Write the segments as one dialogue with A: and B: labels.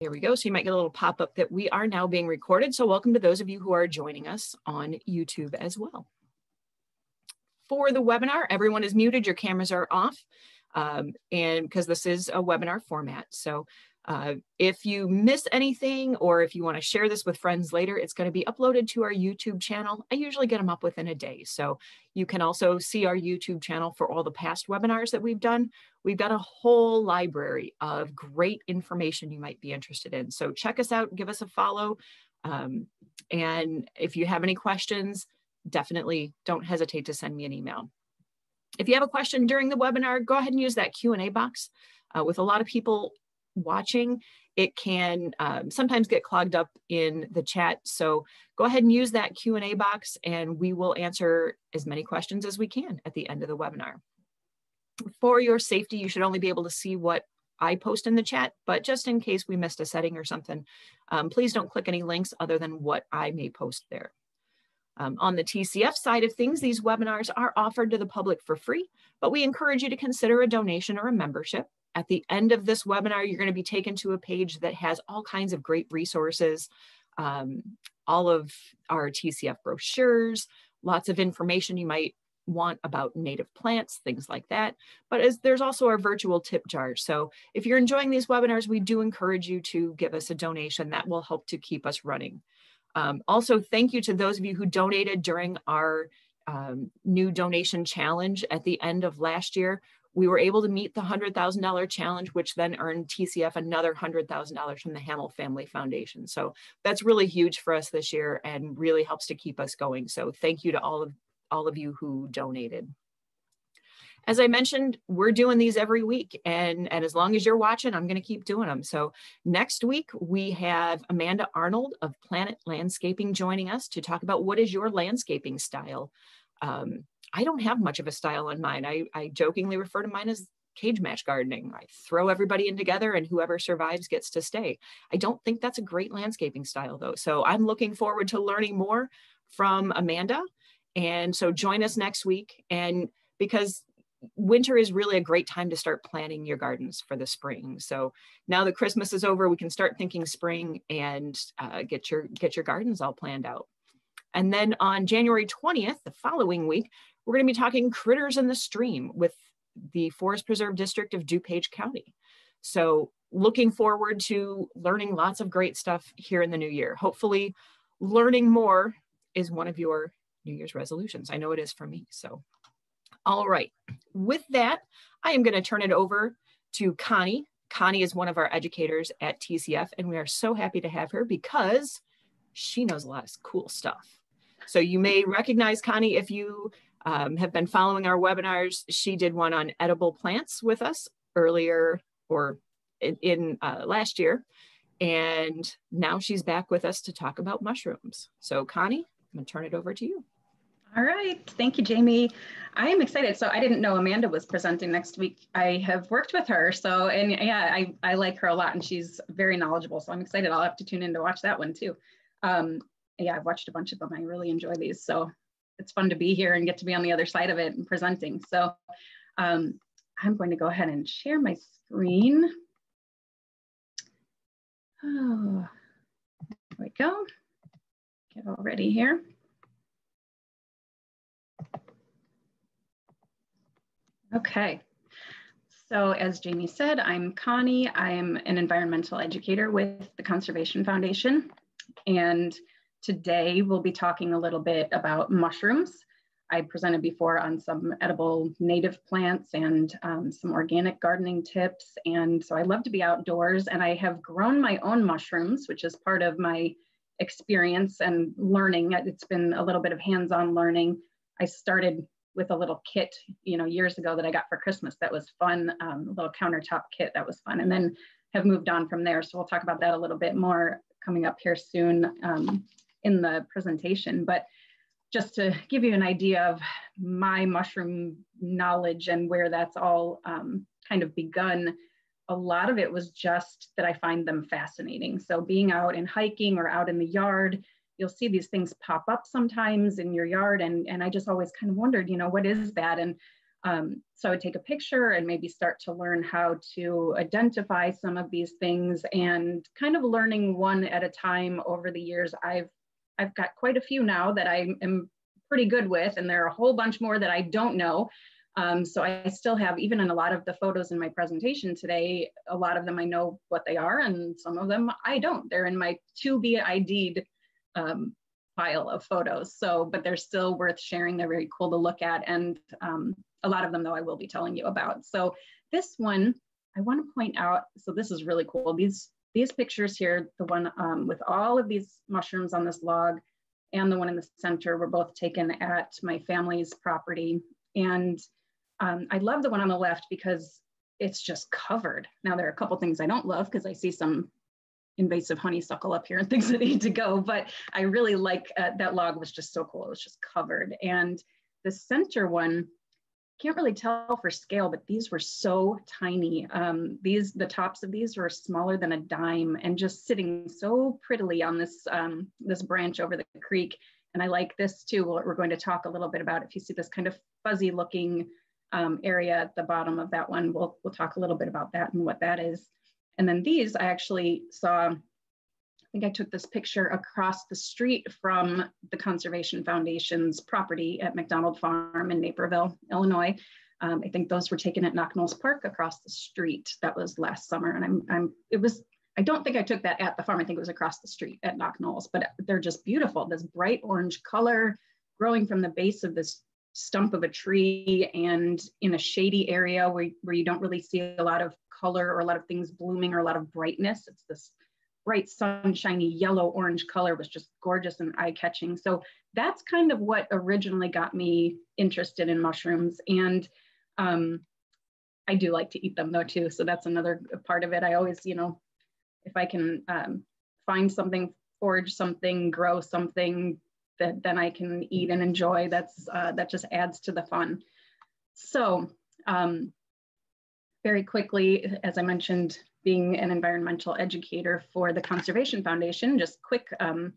A: There we go. So you might get a little pop-up that we are now being recorded. So welcome to those of you who are joining us on YouTube as well. For the webinar, everyone is muted, your cameras are off, um, and because this is a webinar format. So uh, if you miss anything or if you want to share this with friends later, it's going to be uploaded to our YouTube channel. I usually get them up within a day. So you can also see our YouTube channel for all the past webinars that we've done. We've got a whole library of great information you might be interested in. So check us out, give us a follow. Um, and if you have any questions, definitely don't hesitate to send me an email. If you have a question during the webinar, go ahead and use that Q&A box. Uh, with a lot of people watching, it can um, sometimes get clogged up in the chat. So go ahead and use that Q&A box and we will answer as many questions as we can at the end of the webinar. For your safety, you should only be able to see what I post in the chat, but just in case we missed a setting or something, um, please don't click any links other than what I may post there. Um, on the TCF side of things, these webinars are offered to the public for free, but we encourage you to consider a donation or a membership. At the end of this webinar, you're going to be taken to a page that has all kinds of great resources, um, all of our TCF brochures, lots of information you might want about native plants, things like that. But as, there's also our virtual tip jar. So if you're enjoying these webinars, we do encourage you to give us a donation that will help to keep us running. Um, also, thank you to those of you who donated during our um, new donation challenge at the end of last year we were able to meet the $100,000 challenge, which then earned TCF another $100,000 from the Hamill Family Foundation. So that's really huge for us this year and really helps to keep us going. So thank you to all of, all of you who donated. As I mentioned, we're doing these every week and, and as long as you're watching, I'm gonna keep doing them. So next week, we have Amanda Arnold of Planet Landscaping joining us to talk about what is your landscaping style. Um, I don't have much of a style on mine. I, I jokingly refer to mine as cage match gardening. I throw everybody in together and whoever survives gets to stay. I don't think that's a great landscaping style though. So I'm looking forward to learning more from Amanda. And so join us next week. And because winter is really a great time to start planning your gardens for the spring. So now that Christmas is over, we can start thinking spring and uh, get your get your gardens all planned out. And then on January 20th, the following week, we're going to be talking critters in the stream with the Forest Preserve District of DuPage County. So looking forward to learning lots of great stuff here in the new year. Hopefully learning more is one of your New Year's resolutions. I know it is for me. So, all right. With that, I am going to turn it over to Connie. Connie is one of our educators at TCF, and we are so happy to have her because she knows a lot of cool stuff. So you may recognize Connie if you um, have been following our webinars. She did one on edible plants with us earlier or in, in uh, last year. And now she's back with us to talk about mushrooms. So Connie, I'm gonna turn it over to you.
B: All right, thank you, Jamie. I am excited. So I didn't know Amanda was presenting next week. I have worked with her. So, and yeah, I, I like her a lot and she's very knowledgeable. So I'm excited. I'll have to tune in to watch that one too. Um, yeah, I've watched a bunch of them. I really enjoy these. So it's fun to be here and get to be on the other side of it and presenting. So um, I'm going to go ahead and share my screen. Oh, there we go. Get all ready here. Okay. So as Jamie said, I'm Connie. I'm an environmental educator with the Conservation Foundation. And Today, we'll be talking a little bit about mushrooms. I presented before on some edible native plants and um, some organic gardening tips. And so I love to be outdoors and I have grown my own mushrooms, which is part of my experience and learning. It's been a little bit of hands-on learning. I started with a little kit, you know, years ago that I got for Christmas. That was fun, um, a little countertop kit that was fun. And then have moved on from there. So we'll talk about that a little bit more coming up here soon. Um, in the presentation, but just to give you an idea of my mushroom knowledge and where that's all um, kind of begun, a lot of it was just that I find them fascinating. So being out and hiking or out in the yard, you'll see these things pop up sometimes in your yard. And, and I just always kind of wondered, you know, what is that? And Um, so I would take a picture and maybe start to learn how to identify some of these things and kind of learning one at a time over the years. I've I've got quite a few now that I am pretty good with, and there are a whole bunch more that I don't know. Um, so I still have, even in a lot of the photos in my presentation today, a lot of them I know what they are, and some of them I don't. They're in my to be ID'd um, pile of photos. So, but they're still worth sharing. They're very cool to look at. And um, a lot of them, though, I will be telling you about. So this one, I want to point out, so this is really cool. These, these pictures here, the one um, with all of these mushrooms on this log and the one in the center were both taken at my family's property. And um, I love the one on the left because it's just covered. Now there are a couple things I don't love because I see some invasive honeysuckle up here and things that need to go, but I really like uh, that log was just so cool. It was just covered. And the center one, can't really tell for scale, but these were so tiny. Um, these, the tops of these were smaller than a dime and just sitting so prettily on this, um, this branch over the creek. And I like this too, we're going to talk a little bit about. If you see this kind of fuzzy looking um, area at the bottom of that one, we'll, we'll talk a little bit about that and what that is. And then these I actually saw think I took this picture across the street from the Conservation Foundation's property at McDonald Farm in Naperville, Illinois. Um, I think those were taken at Knoch Park across the street. That was last summer. And I'm, I'm, it was, I don't think I took that at the farm. I think it was across the street at Knoch but they're just beautiful. This bright orange color growing from the base of this stump of a tree and in a shady area where, where you don't really see a lot of color or a lot of things blooming or a lot of brightness. It's this bright sunshiny yellow orange color was just gorgeous and eye catching. So that's kind of what originally got me interested in mushrooms. And um, I do like to eat them though too. So that's another part of it. I always, you know, if I can um, find something, forage something, grow something that then I can eat and enjoy, that's uh, that just adds to the fun. So um, very quickly, as I mentioned, being an environmental educator for the Conservation Foundation, just quick, um,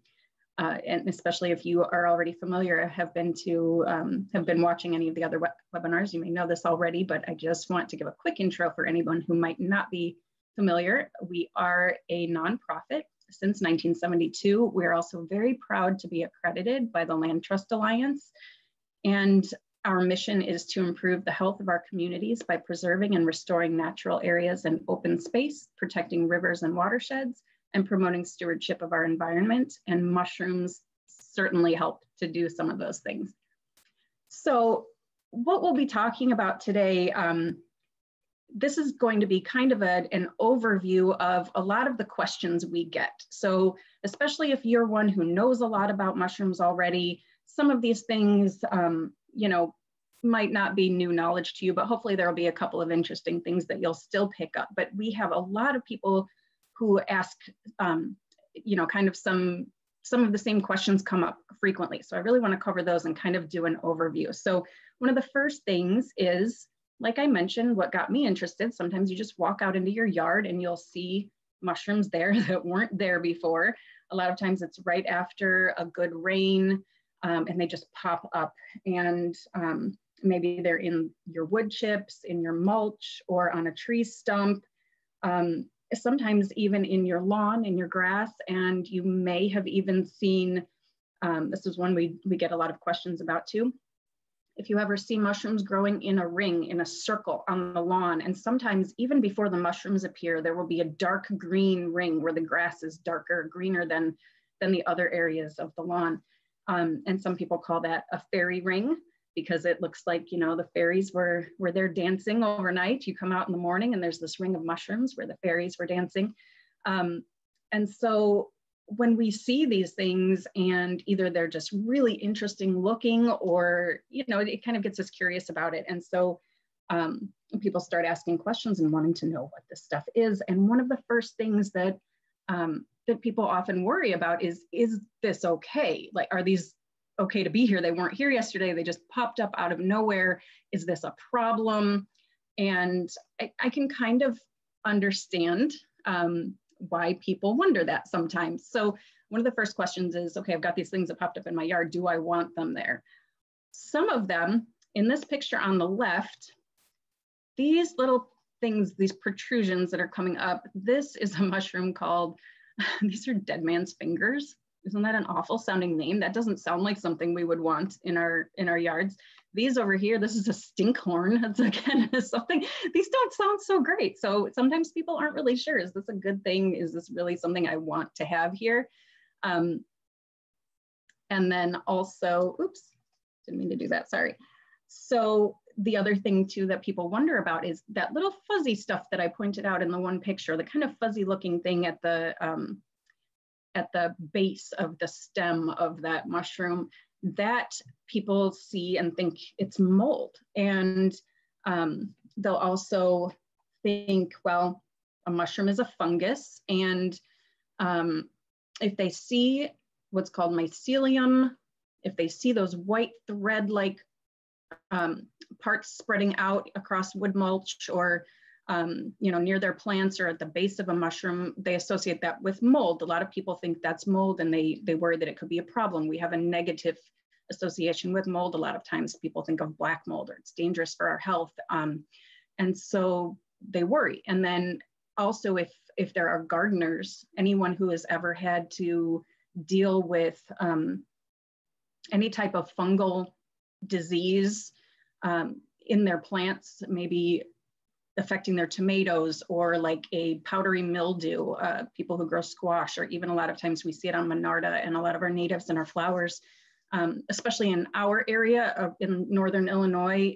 B: uh, and especially if you are already familiar, have been to, um, have been watching any of the other web webinars, you may know this already, but I just want to give a quick intro for anyone who might not be familiar. We are a nonprofit since 1972. We're also very proud to be accredited by the Land Trust Alliance. And our mission is to improve the health of our communities by preserving and restoring natural areas and open space, protecting rivers and watersheds, and promoting stewardship of our environment. And mushrooms certainly help to do some of those things. So what we'll be talking about today, um, this is going to be kind of a, an overview of a lot of the questions we get. So especially if you're one who knows a lot about mushrooms already, some of these things um, you know, might not be new knowledge to you, but hopefully there will be a couple of interesting things that you'll still pick up. But we have a lot of people who ask, um, you know, kind of some some of the same questions come up frequently. So I really want to cover those and kind of do an overview. So one of the first things is, like I mentioned, what got me interested, sometimes you just walk out into your yard and you'll see mushrooms there that weren't there before. A lot of times it's right after a good rain um, and they just pop up. And um, maybe they're in your wood chips, in your mulch, or on a tree stump, um, sometimes even in your lawn, in your grass, and you may have even seen, um, this is one we, we get a lot of questions about too, if you ever see mushrooms growing in a ring, in a circle on the lawn, and sometimes even before the mushrooms appear, there will be a dark green ring where the grass is darker, greener than, than the other areas of the lawn. Um, and some people call that a fairy ring because it looks like, you know, the fairies were, were there dancing overnight. You come out in the morning and there's this ring of mushrooms where the fairies were dancing. Um, and so when we see these things and either they're just really interesting looking or, you know, it, it kind of gets us curious about it. And so um, people start asking questions and wanting to know what this stuff is. And one of the first things that um, that people often worry about is is this okay? Like are these okay to be here? They weren't here yesterday. They just popped up out of nowhere. Is this a problem? And i, I can kind of understand um, why people wonder that sometimes. So one of the first questions is okay i've got these things that popped up in my yard. Do i want them there? Some of them in this picture on the left, these little things, these protrusions that are coming up, this is a mushroom called, these are dead man's fingers. Isn't that an awful sounding name? That doesn't sound like something we would want in our in our yards. These over here, this is a stinkhorn. That's again something. These don't sound so great. So sometimes people aren't really sure. Is this a good thing? Is this really something I want to have here? Um, and then also, oops, didn't mean to do that. Sorry. So the other thing too that people wonder about is that little fuzzy stuff that I pointed out in the one picture, the kind of fuzzy looking thing at the um, at the base of the stem of that mushroom, that people see and think it's mold. And um, they'll also think, well, a mushroom is a fungus. And um, if they see what's called mycelium, if they see those white thread-like um, parts spreading out across wood mulch or um, you know, near their plants or at the base of a mushroom, they associate that with mold. A lot of people think that's mold and they, they worry that it could be a problem. We have a negative association with mold. A lot of times people think of black mold or it's dangerous for our health. Um, and so they worry. And then also if, if there are gardeners, anyone who has ever had to deal with um, any type of fungal disease um, in their plants, maybe affecting their tomatoes or like a powdery mildew, uh, people who grow squash, or even a lot of times we see it on Monarda and a lot of our natives and our flowers, um, especially in our area of, in Northern Illinois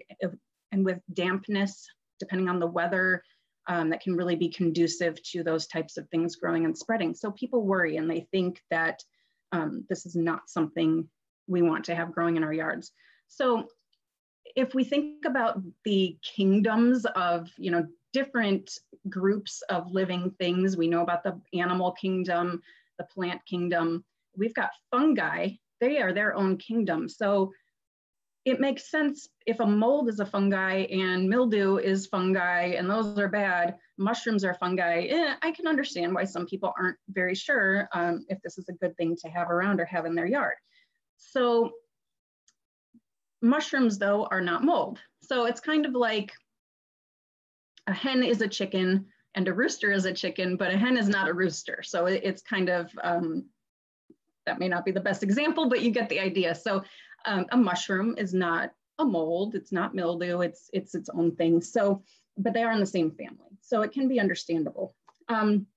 B: and with dampness, depending on the weather, um, that can really be conducive to those types of things growing and spreading. So people worry and they think that um, this is not something we want to have growing in our yards. So if we think about the kingdoms of, you know, different groups of living things, we know about the animal kingdom, the plant kingdom, we've got fungi, they are their own kingdom. So it makes sense if a mold is a fungi and mildew is fungi and those are bad, mushrooms are fungi. Eh, I can understand why some people aren't very sure um, if this is a good thing to have around or have in their yard. So mushrooms though are not mold. So it's kind of like a hen is a chicken and a rooster is a chicken, but a hen is not a rooster. So it's kind of, um, that may not be the best example, but you get the idea. So um, a mushroom is not a mold, it's not mildew, it's, it's its own thing. So, but they are in the same family. So it can be understandable. Um,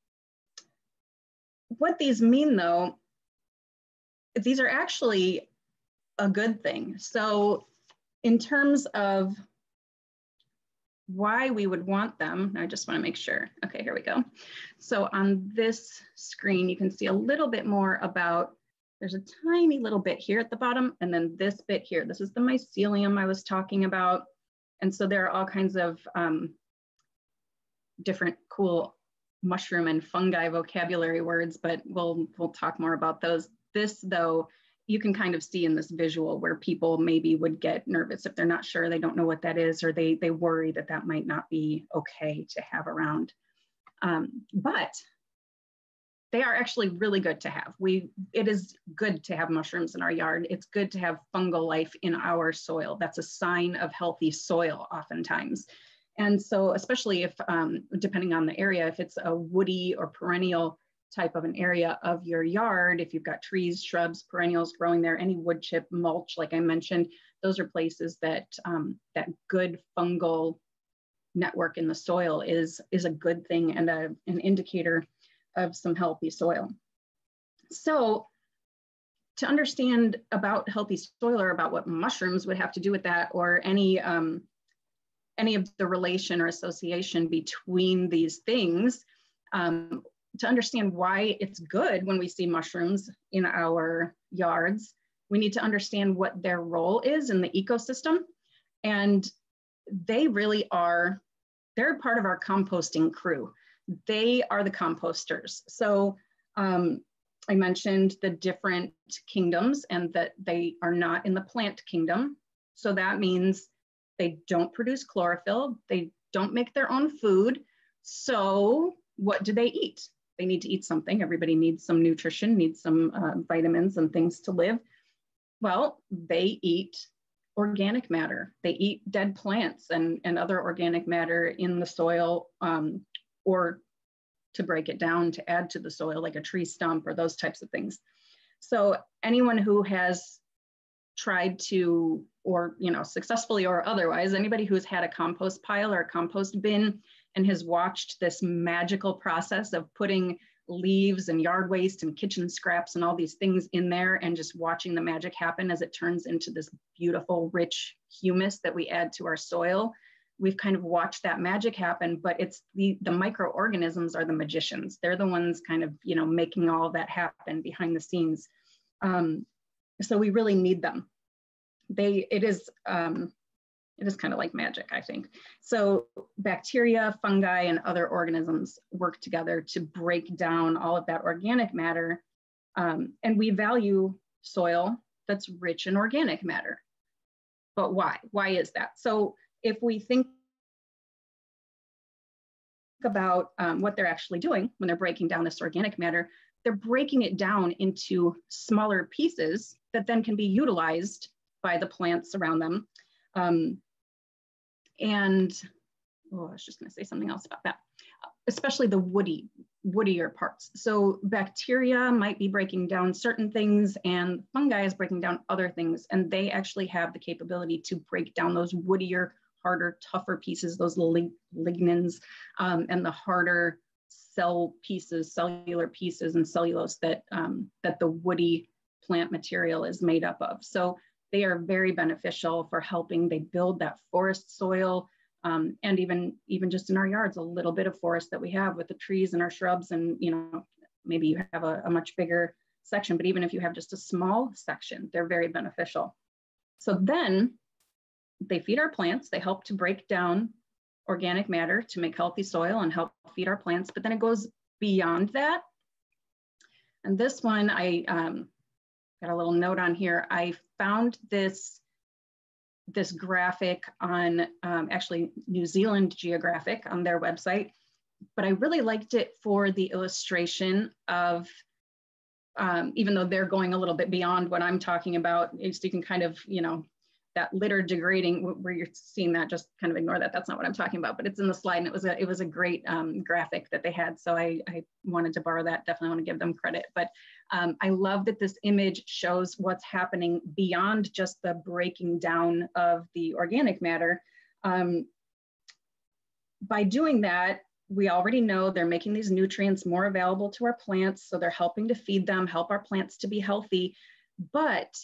B: what these mean though, these are actually a good thing. So in terms of why we would want them, I just wanna make sure. Okay, here we go. So on this screen, you can see a little bit more about, there's a tiny little bit here at the bottom, and then this bit here. This is the mycelium I was talking about. And so there are all kinds of um, different cool mushroom and fungi vocabulary words, but we'll, we'll talk more about those. This though you can kind of see in this visual where people maybe would get nervous if they're not sure, they don't know what that is, or they, they worry that that might not be okay to have around. Um, but they are actually really good to have. We, it is good to have mushrooms in our yard. It's good to have fungal life in our soil. That's a sign of healthy soil oftentimes. And so especially if, um, depending on the area, if it's a woody or perennial type of an area of your yard, if you've got trees, shrubs, perennials growing there, any wood chip, mulch, like I mentioned, those are places that um, that good fungal network in the soil is, is a good thing and a, an indicator of some healthy soil. So to understand about healthy soil or about what mushrooms would have to do with that or any, um, any of the relation or association between these things, um, to understand why it's good when we see mushrooms in our yards, we need to understand what their role is in the ecosystem. And they really are, they're part of our composting crew. They are the composters. So um, I mentioned the different kingdoms and that they are not in the plant kingdom. So that means they don't produce chlorophyll, they don't make their own food. So what do they eat? They need to eat something. Everybody needs some nutrition, needs some uh, vitamins and things to live. Well, they eat organic matter. They eat dead plants and, and other organic matter in the soil um, or to break it down to add to the soil, like a tree stump or those types of things. So anyone who has tried to, or you know, successfully or otherwise, anybody who's had a compost pile or a compost bin and has watched this magical process of putting leaves and yard waste and kitchen scraps and all these things in there and just watching the magic happen as it turns into this beautiful, rich humus that we add to our soil. We've kind of watched that magic happen, but it's the, the microorganisms are the magicians. They're the ones kind of, you know, making all that happen behind the scenes. Um, so we really need them. They, it is, um, it is kind of like magic, I think. So bacteria, fungi, and other organisms work together to break down all of that organic matter. Um, and we value soil that's rich in organic matter. But why? Why is that? So if we think about um, what they're actually doing when they're breaking down this organic matter, they're breaking it down into smaller pieces that then can be utilized by the plants around them. Um, and oh, I was just gonna say something else about that, especially the woody, woodier parts. So bacteria might be breaking down certain things and fungi is breaking down other things. And they actually have the capability to break down those woodier, harder, tougher pieces, those lig lignins um, and the harder cell pieces, cellular pieces and cellulose that, um, that the woody plant material is made up of. So they are very beneficial for helping. They build that forest soil um, and even, even just in our yards, a little bit of forest that we have with the trees and our shrubs and, you know, maybe you have a, a much bigger section, but even if you have just a small section, they're very beneficial. So then they feed our plants, they help to break down organic matter to make healthy soil and help feed our plants, but then it goes beyond that. And this one, I um, got a little note on here. I found this, this graphic on um, actually New Zealand Geographic on their website, but I really liked it for the illustration of, um, even though they're going a little bit beyond what I'm talking about, so you can kind of, you know, that litter degrading where you're seeing that just kind of ignore that that's not what i'm talking about but it's in the slide and it was a it was a great um, graphic that they had so I, I wanted to borrow that definitely want to give them credit but um, i love that this image shows what's happening beyond just the breaking down of the organic matter. Um, by doing that we already know they're making these nutrients more available to our plants so they're helping to feed them help our plants to be healthy. But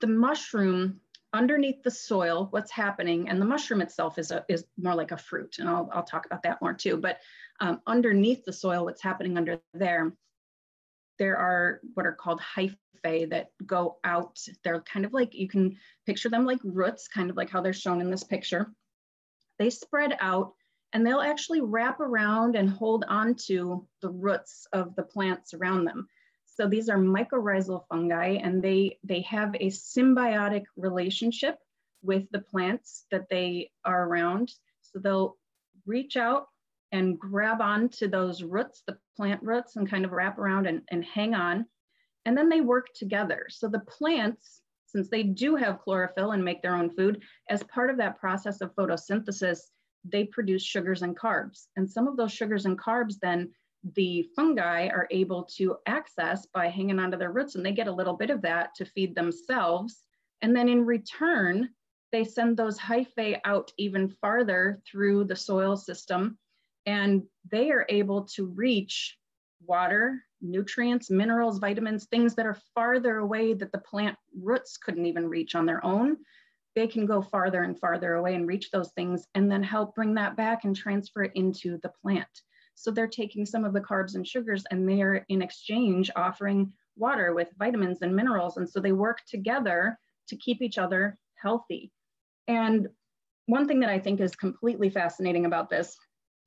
B: the mushroom underneath the soil, what's happening, and the mushroom itself is, a, is more like a fruit, and I'll, I'll talk about that more too, but um, underneath the soil, what's happening under there, there are what are called hyphae that go out. They're kind of like, you can picture them like roots, kind of like how they're shown in this picture. They spread out and they'll actually wrap around and hold onto the roots of the plants around them. So these are mycorrhizal fungi and they, they have a symbiotic relationship with the plants that they are around. So they'll reach out and grab onto those roots, the plant roots, and kind of wrap around and, and hang on. And then they work together. So the plants, since they do have chlorophyll and make their own food, as part of that process of photosynthesis, they produce sugars and carbs. And some of those sugars and carbs then the fungi are able to access by hanging onto their roots and they get a little bit of that to feed themselves. And then in return, they send those hyphae out even farther through the soil system and they are able to reach water, nutrients, minerals, vitamins, things that are farther away that the plant roots couldn't even reach on their own. They can go farther and farther away and reach those things and then help bring that back and transfer it into the plant. So they're taking some of the carbs and sugars and they're in exchange offering water with vitamins and minerals. And so they work together to keep each other healthy. And one thing that I think is completely fascinating about this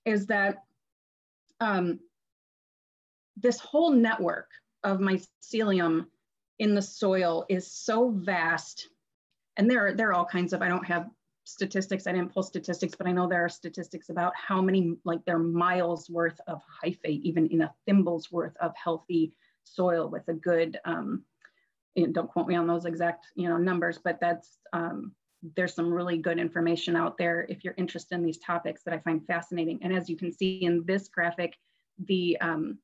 B: is that um, this whole network of mycelium in the soil is so vast. And there are, there are all kinds of, I don't have statistics. I didn't pull statistics, but I know there are statistics about how many, like there are miles worth of hyphae, even in a thimble's worth of healthy soil with a good, um, don't quote me on those exact you know numbers, but that's um, there's some really good information out there if you're interested in these topics that I find fascinating. And as you can see in this graphic, the um,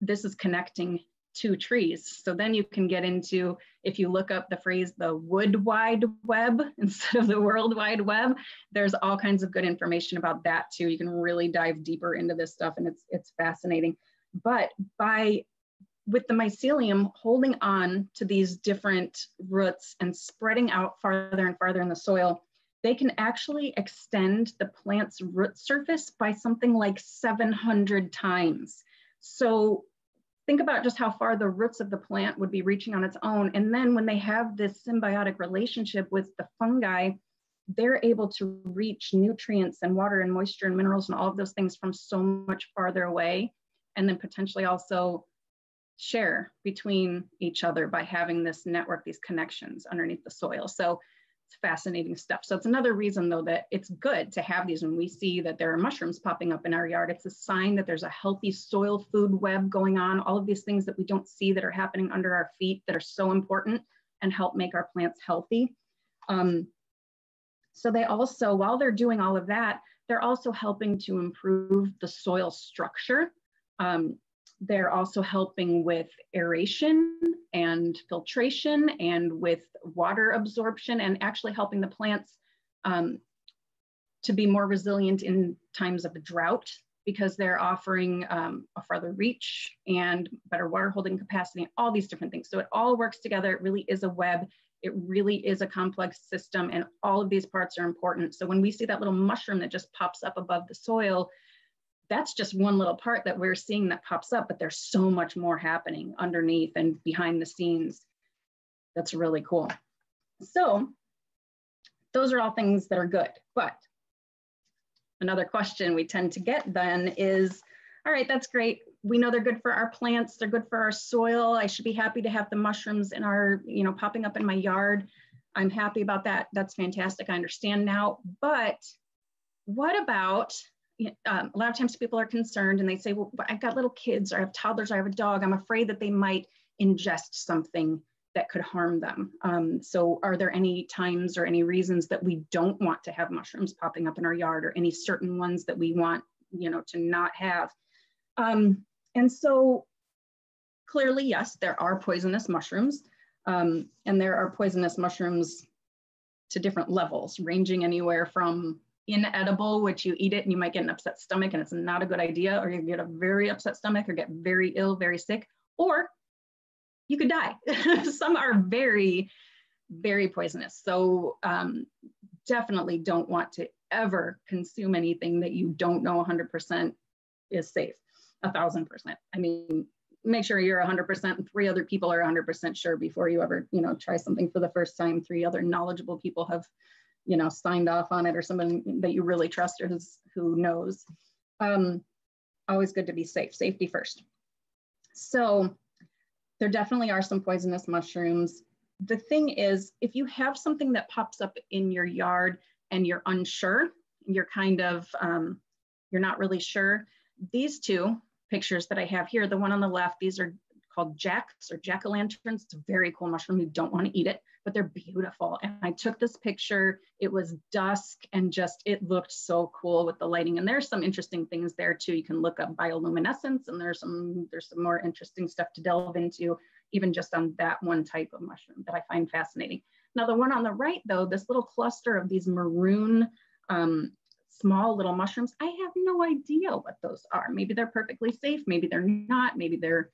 B: this is connecting two trees. So then you can get into, if you look up the phrase the wood wide web instead of the world wide web, there's all kinds of good information about that too. You can really dive deeper into this stuff and it's, it's fascinating. But by with the mycelium holding on to these different roots and spreading out farther and farther in the soil, they can actually extend the plant's root surface by something like 700 times. So think about just how far the roots of the plant would be reaching on its own. And then when they have this symbiotic relationship with the fungi, they're able to reach nutrients and water and moisture and minerals and all of those things from so much farther away. And then potentially also share between each other by having this network, these connections underneath the soil. So it's fascinating stuff. So it's another reason though that it's good to have these when we see that there are mushrooms popping up in our yard. It's a sign that there's a healthy soil food web going on, all of these things that we don't see that are happening under our feet that are so important and help make our plants healthy. Um, so they also, while they're doing all of that, they're also helping to improve the soil structure. Um, they're also helping with aeration and filtration and with water absorption and actually helping the plants um, to be more resilient in times of drought because they're offering um, a farther reach and better water holding capacity, all these different things. So it all works together. It really is a web. It really is a complex system and all of these parts are important. So when we see that little mushroom that just pops up above the soil, that's just one little part that we're seeing that pops up, but there's so much more happening underneath and behind the scenes. That's really cool. So those are all things that are good. But another question we tend to get then is, all right, that's great. We know they're good for our plants. They're good for our soil. I should be happy to have the mushrooms in our, you know, popping up in my yard. I'm happy about that. That's fantastic. I understand now. But what about um, a lot of times people are concerned and they say, well, I've got little kids or I have toddlers, or I have a dog. I'm afraid that they might ingest something that could harm them. Um, so are there any times or any reasons that we don't want to have mushrooms popping up in our yard or any certain ones that we want, you know, to not have? Um, and so clearly, yes, there are poisonous mushrooms um, and there are poisonous mushrooms to different levels, ranging anywhere from inedible, which you eat it and you might get an upset stomach and it's not a good idea, or you get a very upset stomach or get very ill, very sick, or you could die. Some are very, very poisonous. So um, definitely don't want to ever consume anything that you don't know 100% is safe, a thousand percent. I mean, make sure you're 100% and three other people are 100% sure before you ever, you know, try something for the first time. Three other knowledgeable people have you know, signed off on it or someone that you really trust or who knows. Um, always good to be safe, safety first. So there definitely are some poisonous mushrooms. The thing is, if you have something that pops up in your yard and you're unsure, you're kind of, um, you're not really sure, these two pictures that I have here, the one on the left, these are called jacks or jack-o'-lanterns. It's a very cool mushroom. You don't want to eat it, but they're beautiful. And I took this picture. It was dusk and just, it looked so cool with the lighting. And there's some interesting things there too. You can look up bioluminescence and there's some, there's some more interesting stuff to delve into, even just on that one type of mushroom that I find fascinating. Now the one on the right though, this little cluster of these maroon um, small little mushrooms. I have no idea what those are. Maybe they're perfectly safe. Maybe they're not. Maybe they're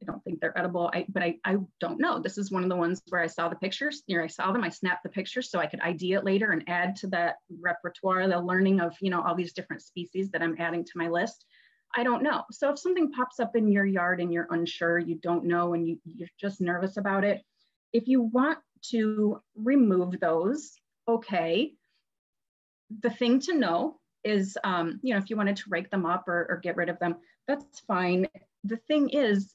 B: I don't think they're edible, I, but I, I don't know. This is one of the ones where I saw the pictures, you know, I saw them, I snapped the pictures so I could ID it later and add to that repertoire, the learning of, you know, all these different species that I'm adding to my list. I don't know. So if something pops up in your yard and you're unsure, you don't know, and you, you're just nervous about it, if you want to remove those, okay. The thing to know is, um, you know, if you wanted to rake them up or, or get rid of them, that's fine. The thing is,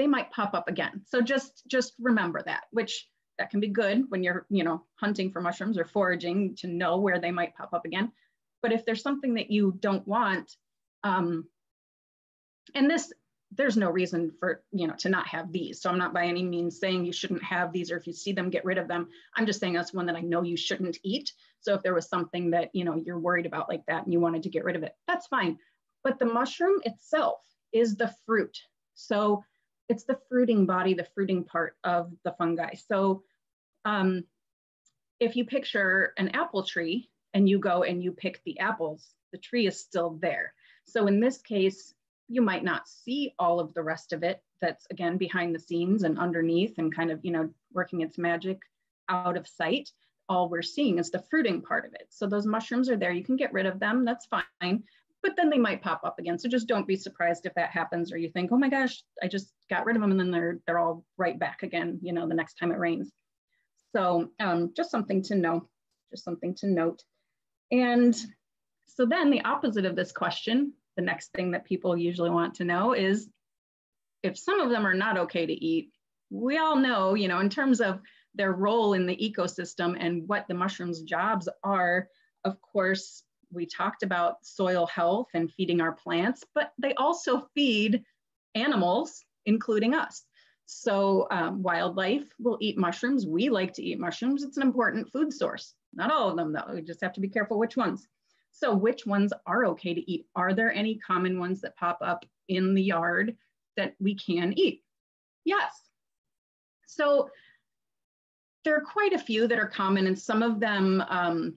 B: they might pop up again. So just, just remember that, which that can be good when you're, you know, hunting for mushrooms or foraging to know where they might pop up again. But if there's something that you don't want, um, and this there's no reason for you know to not have these. So i'm not by any means saying you shouldn't have these or if you see them get rid of them. I'm just saying that's one that i know you shouldn't eat. So if there was something that you know you're worried about like that and you wanted to get rid of it that's fine. But the mushroom itself is the fruit. So it's the fruiting body the fruiting part of the fungi. So um, if you picture an apple tree and you go and you pick the apples the tree is still there. So in this case you might not see all of the rest of it that's again behind the scenes and underneath and kind of you know working its magic out of sight. All we're seeing is the fruiting part of it. So those mushrooms are there. You can get rid of them. That's fine but then they might pop up again. So just don't be surprised if that happens or you think oh my gosh i just got rid of them and then they're they're all right back again you know the next time it rains. So um, just something to know just something to note. And so then the opposite of this question the next thing that people usually want to know is if some of them are not okay to eat, we all know, you know, in terms of their role in the ecosystem and what the mushroom's jobs are, of course, we talked about soil health and feeding our plants, but they also feed animals, including us. So um, wildlife will eat mushrooms. We like to eat mushrooms. It's an important food source. Not all of them though, we just have to be careful which ones. So which ones are okay to eat? Are there any common ones that pop up in the yard that we can eat? Yes. So there are quite a few that are common and some of them, um,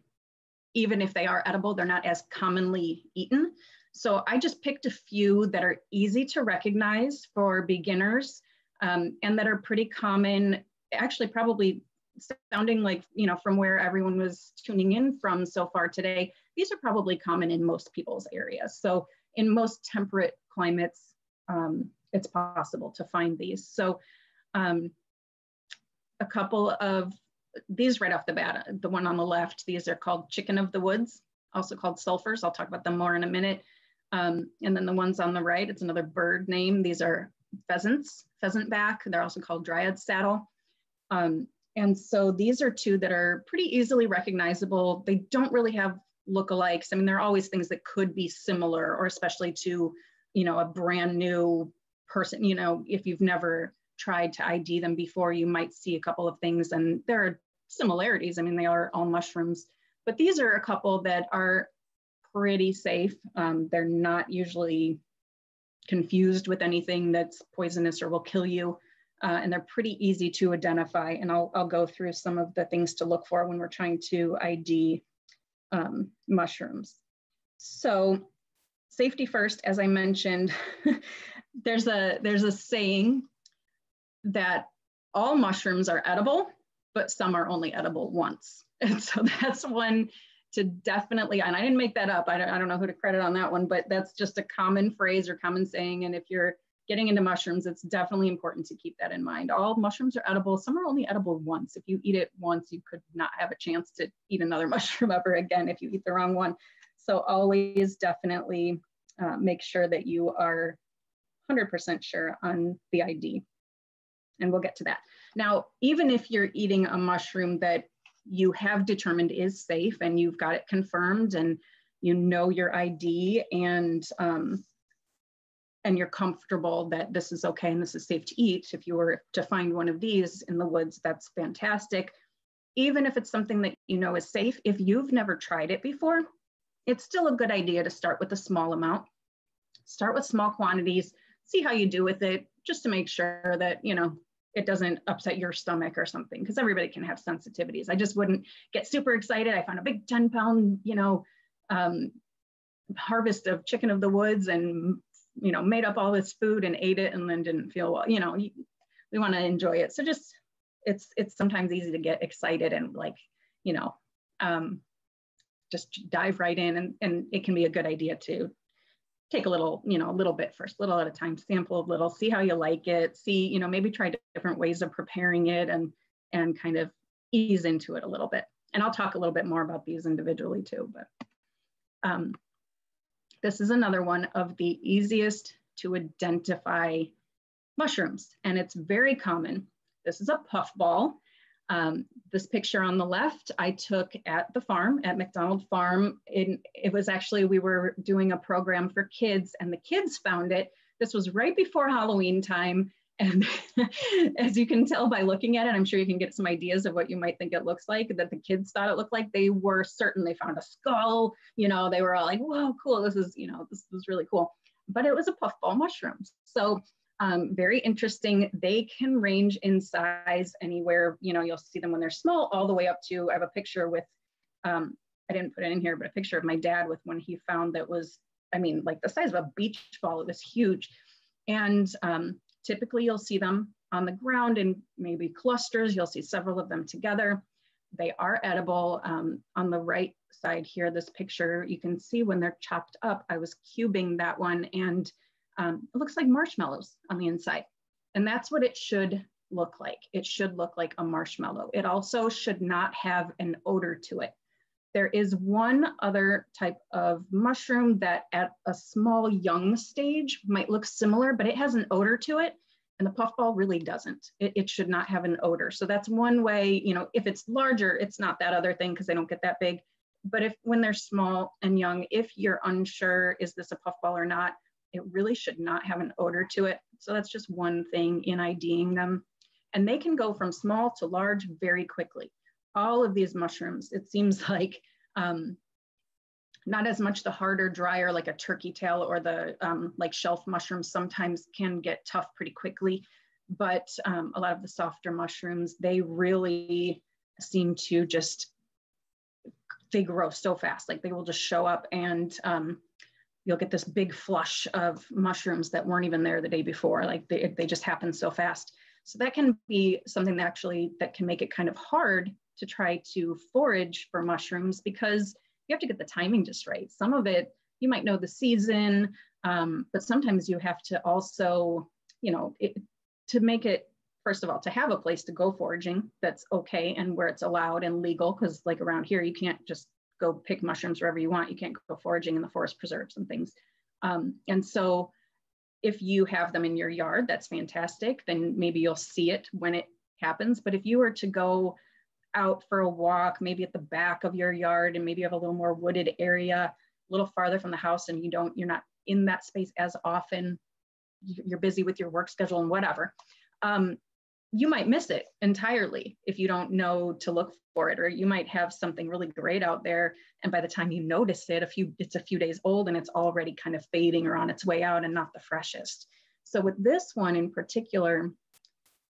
B: even if they are edible, they're not as commonly eaten. So I just picked a few that are easy to recognize for beginners um, and that are pretty common, actually probably sounding like, you know, from where everyone was tuning in from so far today, these are probably common in most people's areas. So in most temperate climates, um, it's possible to find these. So um, a couple of these right off the bat, the one on the left, these are called chicken of the woods, also called sulfurs. I'll talk about them more in a minute. Um, and then the ones on the right, it's another bird name. These are pheasants, pheasant back. They're also called dryad saddle. Um, and so these are two that are pretty easily recognizable. They don't really have lookalikes. I mean, there are always things that could be similar, or especially to, you know, a brand new person. You know, if you've never tried to ID them before, you might see a couple of things, and there are similarities. I mean, they are all mushrooms, but these are a couple that are pretty safe. Um, they're not usually confused with anything that's poisonous or will kill you. Uh, and they're pretty easy to identify. And I'll, I'll go through some of the things to look for when we're trying to ID um, mushrooms. So safety first, as I mentioned, there's a there's a saying that all mushrooms are edible, but some are only edible once. And so that's one to definitely, and I didn't make that up. I don't, I don't know who to credit on that one, but that's just a common phrase or common saying. And if you're getting into mushrooms, it's definitely important to keep that in mind. All mushrooms are edible. Some are only edible once. If you eat it once, you could not have a chance to eat another mushroom ever again if you eat the wrong one. So always definitely uh, make sure that you are 100% sure on the ID. And we'll get to that. Now, even if you're eating a mushroom that you have determined is safe and you've got it confirmed and you know your ID and um, and you're comfortable that this is okay and this is safe to eat, if you were to find one of these in the woods, that's fantastic. Even if it's something that you know is safe, if you've never tried it before, it's still a good idea to start with a small amount. Start with small quantities, see how you do with it, just to make sure that, you know, it doesn't upset your stomach or something, because everybody can have sensitivities. I just wouldn't get super excited. I found a big 10 pound, you know, um, harvest of chicken of the woods and you know, made up all this food and ate it and then didn't feel well, you know, we want to enjoy it. So just, it's, it's sometimes easy to get excited and like, you know, um, just dive right in and, and it can be a good idea to take a little, you know, a little bit first, little at a time, sample a little, see how you like it, see, you know, maybe try different ways of preparing it and, and kind of ease into it a little bit. And I'll talk a little bit more about these individually too, but um, this is another one of the easiest to identify mushrooms, and it's very common. This is a puffball. Um, this picture on the left, I took at the farm, at McDonald Farm. In, it was actually, we were doing a program for kids, and the kids found it. This was right before Halloween time. And as you can tell by looking at it, I'm sure you can get some ideas of what you might think it looks like that the kids thought it looked like. They were certain they found a skull, you know, they were all like, whoa, cool. This is, you know, this was really cool. But it was a puffball mushroom. So um, very interesting. They can range in size anywhere, you know, you'll see them when they're small all the way up to, I have a picture with, um, I didn't put it in here, but a picture of my dad with one he found that was, I mean, like the size of a beach ball. It was huge. And um, typically you'll see them on the ground in maybe clusters. You'll see several of them together. They are edible. Um, on the right side here, this picture, you can see when they're chopped up, I was cubing that one and um, it looks like marshmallows on the inside. And that's what it should look like. It should look like a marshmallow. It also should not have an odor to it. There is one other type of mushroom that at a small young stage might look similar, but it has an odor to it. And the puffball really doesn't. It, it should not have an odor. So that's one way, you know, if it's larger, it's not that other thing because they don't get that big. But if when they're small and young, if you're unsure, is this a puffball or not, it really should not have an odor to it. So that's just one thing in IDing them. And they can go from small to large very quickly. All of these mushrooms, it seems like um, not as much the harder, drier, like a turkey tail or the um, like shelf mushrooms sometimes can get tough pretty quickly. But um, a lot of the softer mushrooms, they really seem to just, they grow so fast. Like they will just show up and um, you'll get this big flush of mushrooms that weren't even there the day before. Like they, they just happen so fast. So that can be something that actually that can make it kind of hard to try to forage for mushrooms because you have to get the timing just right. Some of it, you might know the season, um, but sometimes you have to also, you know, it, to make it, first of all, to have a place to go foraging that's okay and where it's allowed and legal, because like around here, you can't just go pick mushrooms wherever you want. You can't go foraging in the forest preserves and things. Um, and so if you have them in your yard, that's fantastic. Then maybe you'll see it when it happens. But if you were to go out for a walk, maybe at the back of your yard, and maybe you have a little more wooded area, a little farther from the house, and you don't, you're not in that space as often, you're busy with your work schedule and whatever. Um, you might miss it entirely if you don't know to look for it or you might have something really great out there and by the time you notice it a few it's a few days old and it's already kind of fading or on its way out and not the freshest. So with this one in particular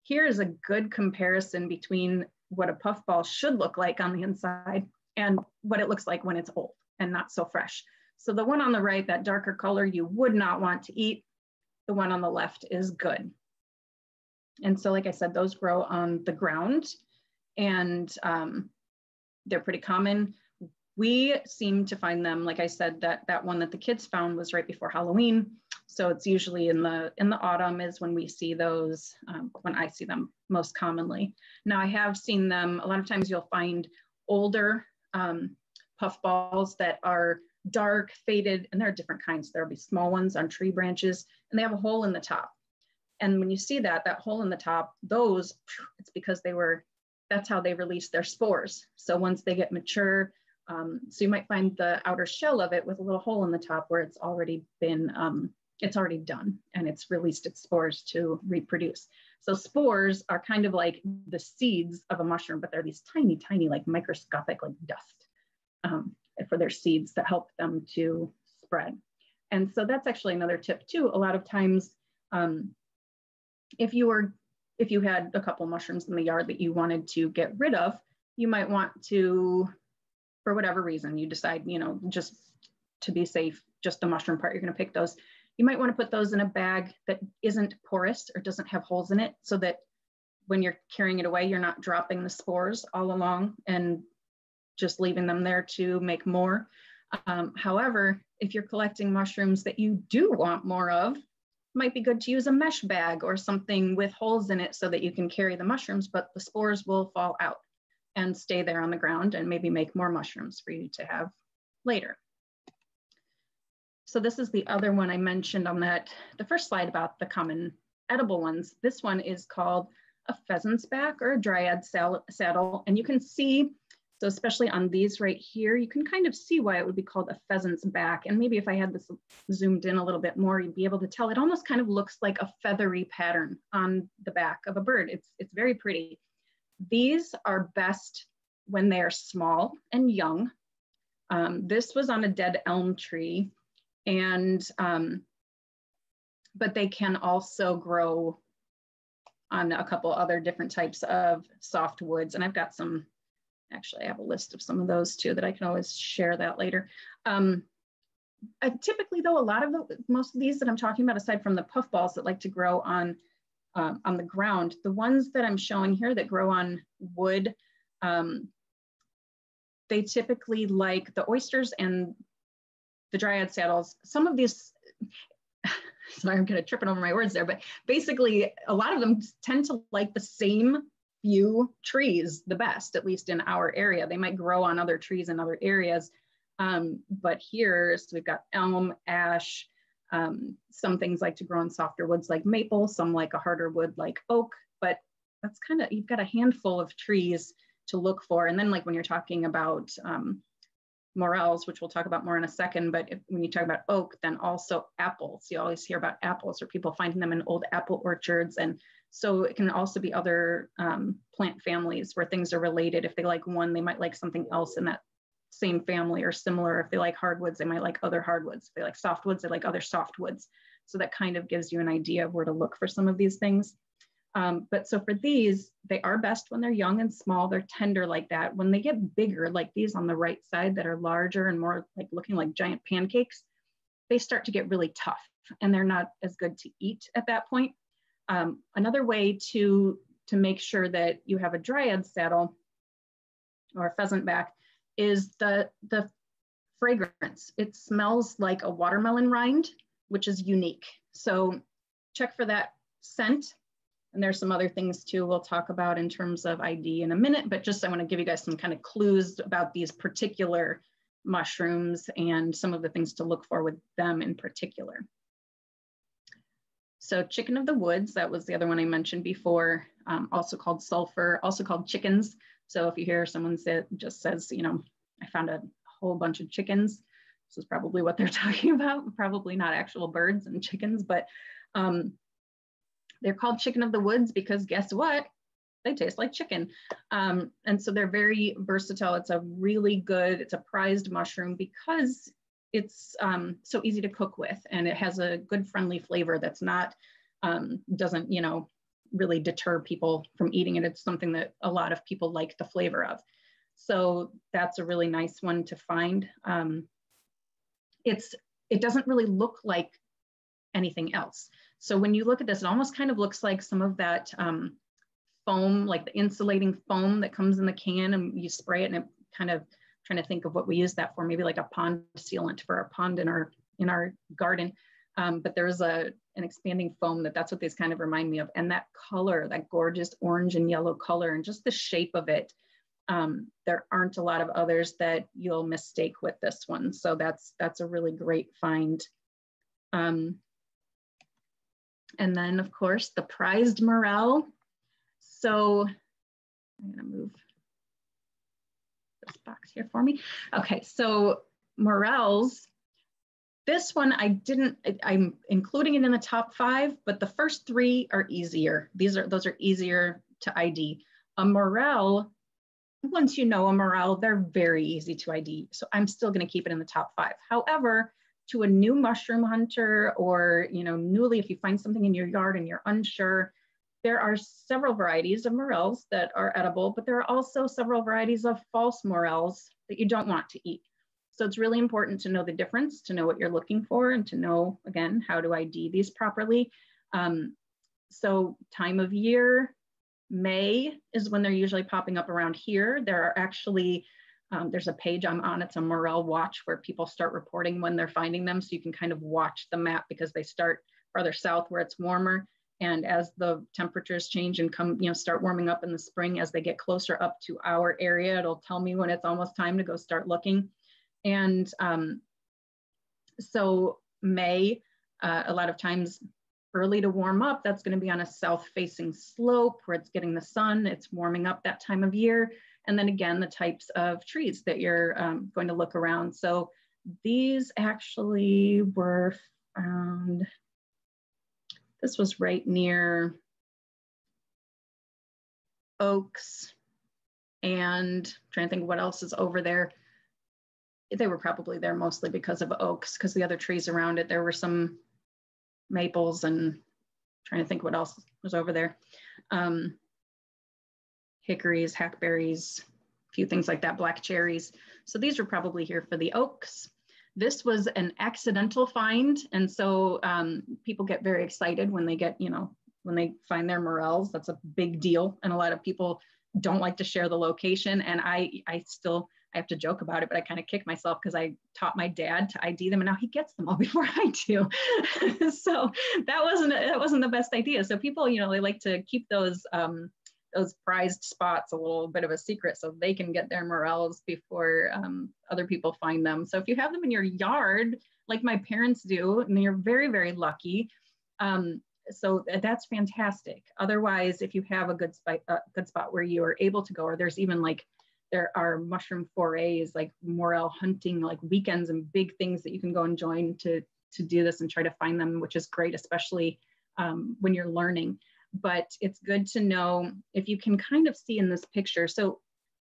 B: here is a good comparison between what a puffball should look like on the inside and what it looks like when it's old and not so fresh. So the one on the right that darker color you would not want to eat the one on the left is good and so, like I said, those grow on the ground and um, they're pretty common. We seem to find them, like I said, that that one that the kids found was right before Halloween. So it's usually in the in the autumn is when we see those, um, when I see them most commonly. Now I have seen them, a lot of times you'll find older um, puffballs that are dark, faded, and there are different kinds. There'll be small ones on tree branches, and they have a hole in the top. And when you see that, that hole in the top, those, it's because they were, that's how they release their spores. So once they get mature, um, so you might find the outer shell of it with a little hole in the top where it's already been, um, it's already done and it's released its spores to reproduce. So spores are kind of like the seeds of a mushroom, but they're these tiny, tiny, like microscopic, like dust um, for their seeds that help them to spread. And so that's actually another tip too. A lot of times um, if you were if you had a couple mushrooms in the yard that you wanted to get rid of, you might want to, for whatever reason, you decide, you know, just to be safe, just the mushroom part, you're going to pick those. You might want to put those in a bag that isn't porous or doesn't have holes in it so that when you're carrying it away, you're not dropping the spores all along and just leaving them there to make more. Um, however, if you're collecting mushrooms that you do want more of, might be good to use a mesh bag or something with holes in it so that you can carry the mushrooms, but the spores will fall out and stay there on the ground and maybe make more mushrooms for you to have later. So this is the other one I mentioned on that, the first slide about the common edible ones. This one is called a pheasant's back or a dryad saddle. And you can see So especially on these right here, you can kind of see why it would be called a pheasant's back. And maybe if I had this zoomed in a little bit more, you'd be able to tell it almost kind of looks like a feathery pattern on the back of a bird. It's, it's very pretty. These are best when they are small and young. Um, this was on a dead elm tree and, um, but they can also grow on a couple other different types of soft woods. And I've got some Actually, I have a list of some of those too that I can always share that later. Um, I, typically though, a lot of the, most of these that I'm talking about, aside from the puffballs that like to grow on, um, on the ground, the ones that I'm showing here that grow on wood, um, they typically like the oysters and the dryad saddles. Some of these, sorry, I'm kind of tripping over my words there, but basically a lot of them tend to like the same few trees the best, at least in our area. They might grow on other trees in other areas. Um, but here, so we've got elm, ash, um, some things like to grow in softer woods like maple, some like a harder wood like oak, but that's kind of, you've got a handful of trees to look for. And then like when you're talking about um, morels, which we'll talk about more in a second, but if, when you talk about oak, then also apples. You always hear about apples or people finding them in old apple orchards and so it can also be other um, plant families where things are related. If they like one, they might like something else in that same family or similar. If they like hardwoods, they might like other hardwoods. If they like softwoods, they like other softwoods. So that kind of gives you an idea of where to look for some of these things. Um, but so for these, they are best when they're young and small, they're tender like that. When they get bigger, like these on the right side that are larger and more like looking like giant pancakes, they start to get really tough and they're not as good to eat at that point. Um, another way to, to make sure that you have a dryad saddle or pheasant back is the, the fragrance. It smells like a watermelon rind, which is unique. So check for that scent. And there's some other things too we'll talk about in terms of ID in a minute, but just I wanna give you guys some kind of clues about these particular mushrooms and some of the things to look for with them in particular. So chicken of the woods, that was the other one I mentioned before, um, also called sulfur, also called chickens. So if you hear someone say, just says, you know, I found a whole bunch of chickens, this is probably what they're talking about, probably not actual birds and chickens, but um, they're called chicken of the woods because guess what? They taste like chicken. Um, and so they're very versatile. It's a really good, it's a prized mushroom because it's um, so easy to cook with and it has a good friendly flavor that's not, um, doesn't, you know, really deter people from eating it. It's something that a lot of people like the flavor of. So that's a really nice one to find. Um, it's, it doesn't really look like anything else. So when you look at this, it almost kind of looks like some of that um, foam, like the insulating foam that comes in the can and you spray it and it kind of trying to think of what we use that for, maybe like a pond sealant for a pond in our in our garden. Um, but there's a an expanding foam that that's what these kind of remind me of. And that color, that gorgeous orange and yellow color, and just the shape of it. Um, there aren't a lot of others that you'll mistake with this one. So that's that's a really great find. Um, and then of course the prized morel. So I'm gonna move this box here for me. Okay, so morels. This one I didn't, I'm including it in the top five, but the first three are easier. These are, those are easier to ID. A morel, once you know a morel, they're very easy to ID. So I'm still gonna keep it in the top five. However, to a new mushroom hunter or, you know, newly, if you find something in your yard and you're unsure, there are several varieties of morels that are edible, but there are also several varieties of false morels that you don't want to eat. So it's really important to know the difference, to know what you're looking for, and to know, again, how to ID these properly. Um, so time of year, May is when they're usually popping up around here. There are actually, um, there's a page I'm on, it's a Morel Watch, where people start reporting when they're finding them. So you can kind of watch the map because they start farther south where it's warmer. And as the temperatures change and come, you know, start warming up in the spring, as they get closer up to our area, it'll tell me when it's almost time to go start looking. And um, so May, uh, a lot of times early to warm up, that's gonna be on a south facing slope where it's getting the sun, it's warming up that time of year. And then again, the types of trees that you're um, going to look around. So these actually were found, this was right near oaks and I'm trying to think what else is over there. They were probably there mostly because of oaks, because the other trees around it, there were some maples and trying to think what else was over there. Um, hickories, hackberries, a few things like that, black cherries. So these are probably here for the oaks. This was an accidental find. And so um, people get very excited when they get, you know, when they find their morels, that's a big deal. And a lot of people don't like to share the location. And I, I still, I have to joke about it, but I kind of kick myself because I taught my dad to ID them, and now he gets them all before I do. so that wasn't that wasn't the best idea. So people, you know, they like to keep those um, those prized spots a little bit of a secret so they can get their morels before um, other people find them. So if you have them in your yard, like my parents do, and you're very very lucky. Um, so that's fantastic. Otherwise, if you have a good spot, a good spot where you are able to go, or there's even like there are mushroom forays, like morel hunting, like weekends and big things that you can go and join to to do this and try to find them, which is great, especially um, when you're learning. But it's good to know if you can kind of see in this picture. So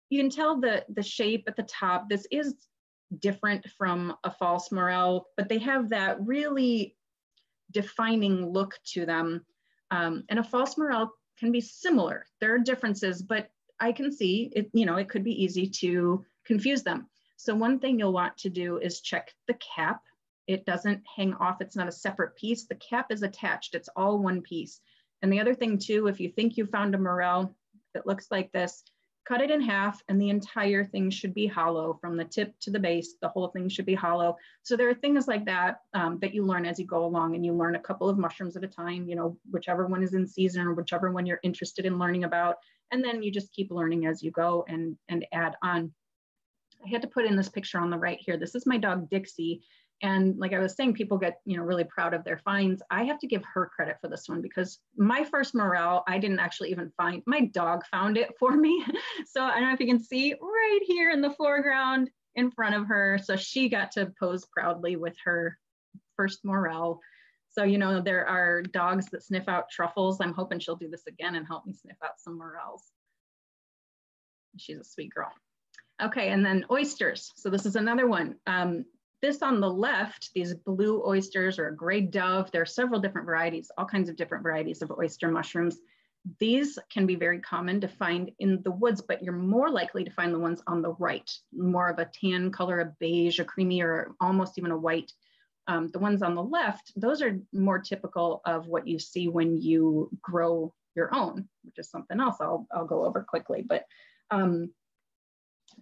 B: you can tell the the shape at the top. This is different from a false morel, but they have that really defining look to them. Um, and a false morel can be similar. There are differences, but I can see it, you know, it could be easy to confuse them. So one thing you'll want to do is check the cap. It doesn't hang off, it's not a separate piece. The cap is attached, it's all one piece. And the other thing too, if you think you found a morel that looks like this, cut it in half and the entire thing should be hollow from the tip to the base. The whole thing should be hollow. So there are things like that um, that you learn as you go along and you learn a couple of mushrooms at a time you know whichever one is in season or whichever one you're interested in learning about. And then you just keep learning as you go and and add on. I had to put in this picture on the right here. This is my dog dixie and like I was saying, people get, you know, really proud of their finds. I have to give her credit for this one because my first morel, I didn't actually even find, my dog found it for me. so I don't know if you can see right here in the foreground in front of her. So she got to pose proudly with her first morel. So, you know, there are dogs that sniff out truffles. I'm hoping she'll do this again and help me sniff out some morels. She's a sweet girl. Okay, and then oysters. So this is another one. Um, this on the left, these blue oysters or a gray dove, there are several different varieties, all kinds of different varieties of oyster mushrooms. These can be very common to find in the woods, but you're more likely to find the ones on the right, more of a tan color, a beige, a creamy, or almost even a white. Um, the ones on the left, those are more typical of what you see when you grow your own, which is something else I'll, I'll go over quickly. But um,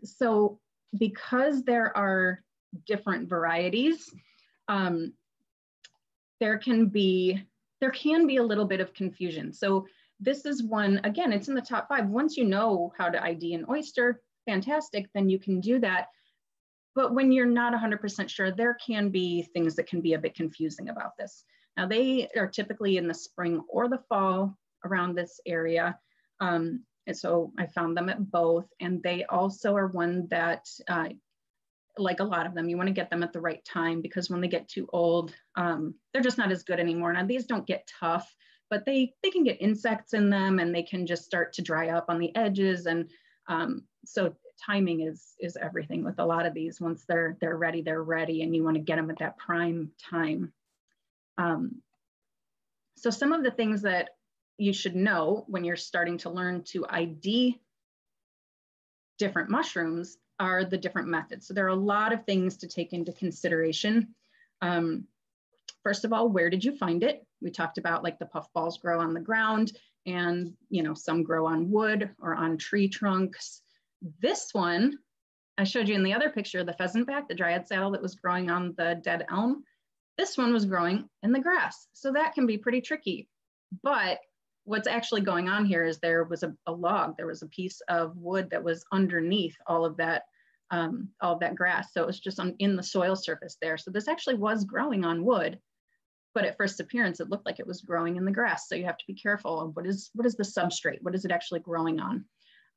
B: so because there are different varieties, um, there can be there can be a little bit of confusion. So this is one, again, it's in the top five. Once you know how to ID an oyster, fantastic, then you can do that. But when you're not 100% sure, there can be things that can be a bit confusing about this. Now they are typically in the spring or the fall around this area. Um, and so I found them at both. And they also are one that uh, like a lot of them, you want to get them at the right time because when they get too old, um, they're just not as good anymore. Now these don't get tough, but they they can get insects in them and they can just start to dry up on the edges. And um, so timing is is everything with a lot of these. Once they're they're ready, they're ready, and you want to get them at that prime time. Um, so some of the things that you should know when you're starting to learn to ID different mushrooms are the different methods. So there are a lot of things to take into consideration. Um, first of all, where did you find it? We talked about like the puffballs grow on the ground and you know some grow on wood or on tree trunks. This one, I showed you in the other picture, the pheasant back, the dryad saddle that was growing on the dead elm. This one was growing in the grass. So that can be pretty tricky. But what's actually going on here is there was a, a, log, there was a piece of wood that was underneath all of that, um, all of that grass. So it was just on, in the soil surface there. So this actually was growing on wood, but at first appearance, it looked like it was growing in the grass. So you have to be careful of what is, what is the substrate? What is it actually growing on?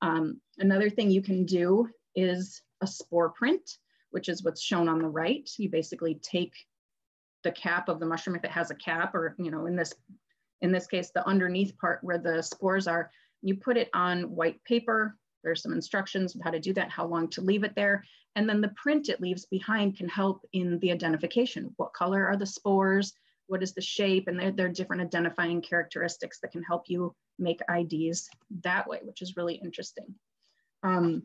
B: Um, another thing you can do is a spore print, which is what's shown on the right. You basically take the cap of the mushroom if it has a cap or, you know, in this, in this case, the underneath part where the spores are, you put it on white paper. There's some instructions how to do that, how long to leave it there. And then the print it leaves behind can help in the identification. What color are the spores? What is the shape? And there, there are different identifying characteristics that can help you make IDs that way, which is really interesting. Um,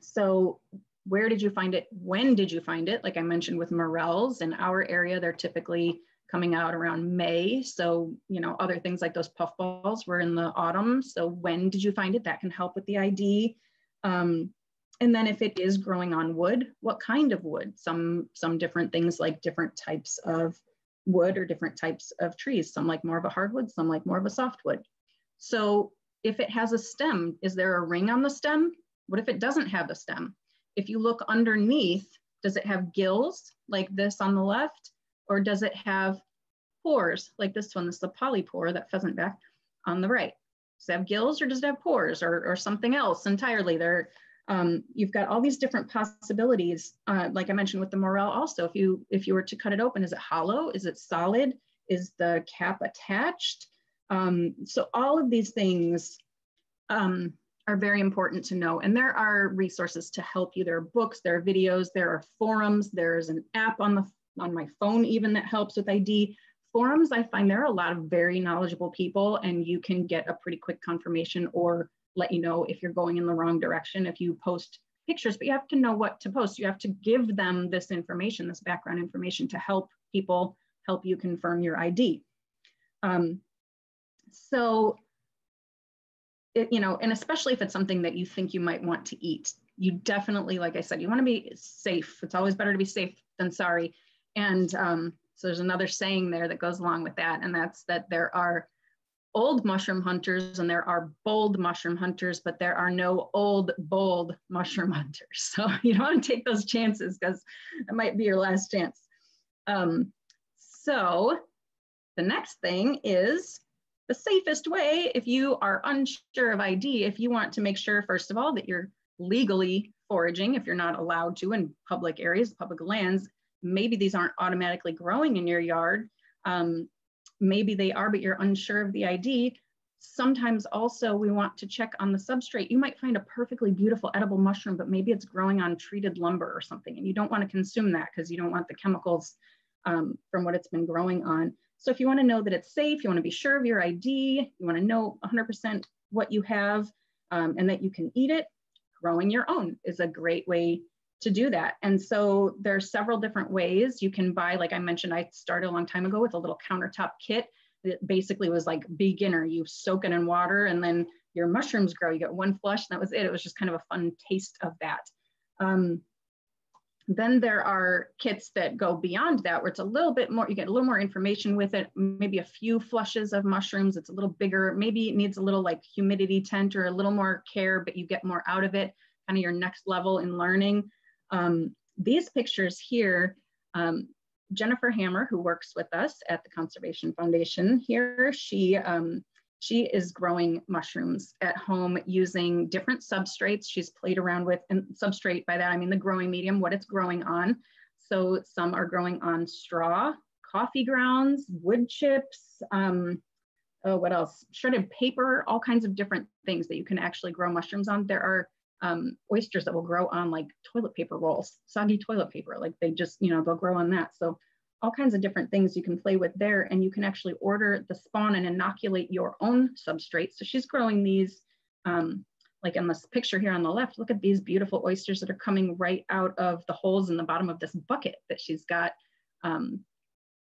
B: so where did you find it? When did you find it? Like I mentioned with morels in our area, they're typically coming out around May. So, you know, other things like those puffballs were in the autumn. So when did you find it? That can help with the ID. Um, and then if it is growing on wood, what kind of wood? Some, some different things like different types of wood or different types of trees. Some like more of a hardwood, some like more of a softwood. So if it has a stem, is there a ring on the stem? What if it doesn't have a stem? If you look underneath, does it have gills like this on the left? Or does it have pores like this one? This is a polypore, that pheasant back on the right. Does it have gills or does it have pores or, or something else entirely? There, um, you've got all these different possibilities. Uh, like I mentioned with the morel also, if you, if you were to cut it open, is it hollow? Is it solid? Is the cap attached? Um, so all of these things um, are very important to know. And there are resources to help you. There are books, there are videos, there are forums, there's an app on the on my phone even that helps with ID. Forums, I find there are a lot of very knowledgeable people and you can get a pretty quick confirmation or let you know if you're going in the wrong direction if you post pictures, but you have to know what to post. You have to give them this information, this background information to help people help you confirm your ID. Um, so, it, you know, and especially if it's something that you think you might want to eat, you definitely, like I said, you want to be safe. It's always better to be safe than sorry. And um, so there's another saying there that goes along with that, and that's that there are old mushroom hunters and there are bold mushroom hunters, but there are no old, bold mushroom hunters. So you don't want to take those chances because it might be your last chance. Um, so the next thing is the safest way if you are unsure of ID, if you want to make sure, first of all, that you're legally foraging, if you're not allowed to in public areas, public lands, maybe these aren't automatically growing in your yard. Um, maybe they are, but you're unsure of the ID. Sometimes also we want to check on the substrate. You might find a perfectly beautiful edible mushroom, but maybe it's growing on treated lumber or something, and you don't want to consume that because you don't want the chemicals um, from what it's been growing on. So if you want to know that it's safe, you want to be sure of your ID, you want to know 100% what you have um, and that you can eat it, growing your own is a great way to do that. And so there's several different ways you can buy, like I mentioned, I started a long time ago with a little countertop kit that basically was like beginner. You soak it in water and then your mushrooms grow. You get one flush, and that was it. It was just kind of a fun taste of that. Um, then there are kits that go beyond that, where it's a little bit more, you get a little more information with it, maybe a few flushes of mushrooms. It's a little bigger, maybe it needs a little like humidity tent or a little more care, but you get more out of it, kind of your next level in learning. Um, these pictures here, um, Jennifer Hammer, who works with us at the Conservation Foundation here, she, um, she is growing mushrooms at home using different substrates she's played around with, and substrate by that I mean the growing medium, what it's growing on. So some are growing on straw, coffee grounds, wood chips, um, oh, what else? Shredded paper, all kinds of different things that you can actually grow mushrooms on. There are um, oysters that will grow on like toilet paper rolls, soggy toilet paper. Like they just, you know, they'll grow on that. So all kinds of different things you can play with there. And you can actually order the spawn and inoculate your own substrate. So she's growing these, um, like in this picture here on the left, look at these beautiful oysters that are coming right out of the holes in the bottom of this bucket that she's got. Um,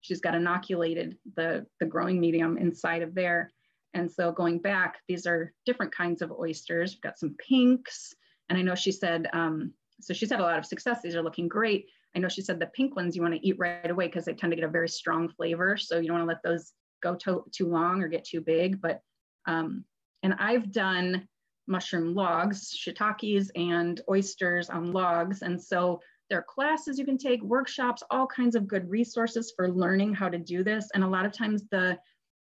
B: she's got inoculated the, the growing medium inside of there. And so going back, these are different kinds of oysters. We've got some pinks, and I know she said, um, so she's had a lot of success. These are looking great. I know she said the pink ones you want to eat right away because they tend to get a very strong flavor. So you don't want to let those go to, too long or get too big. But, um, and I've done mushroom logs, shiitakes and oysters on logs. And so there are classes you can take, workshops, all kinds of good resources for learning how to do this. And a lot of times the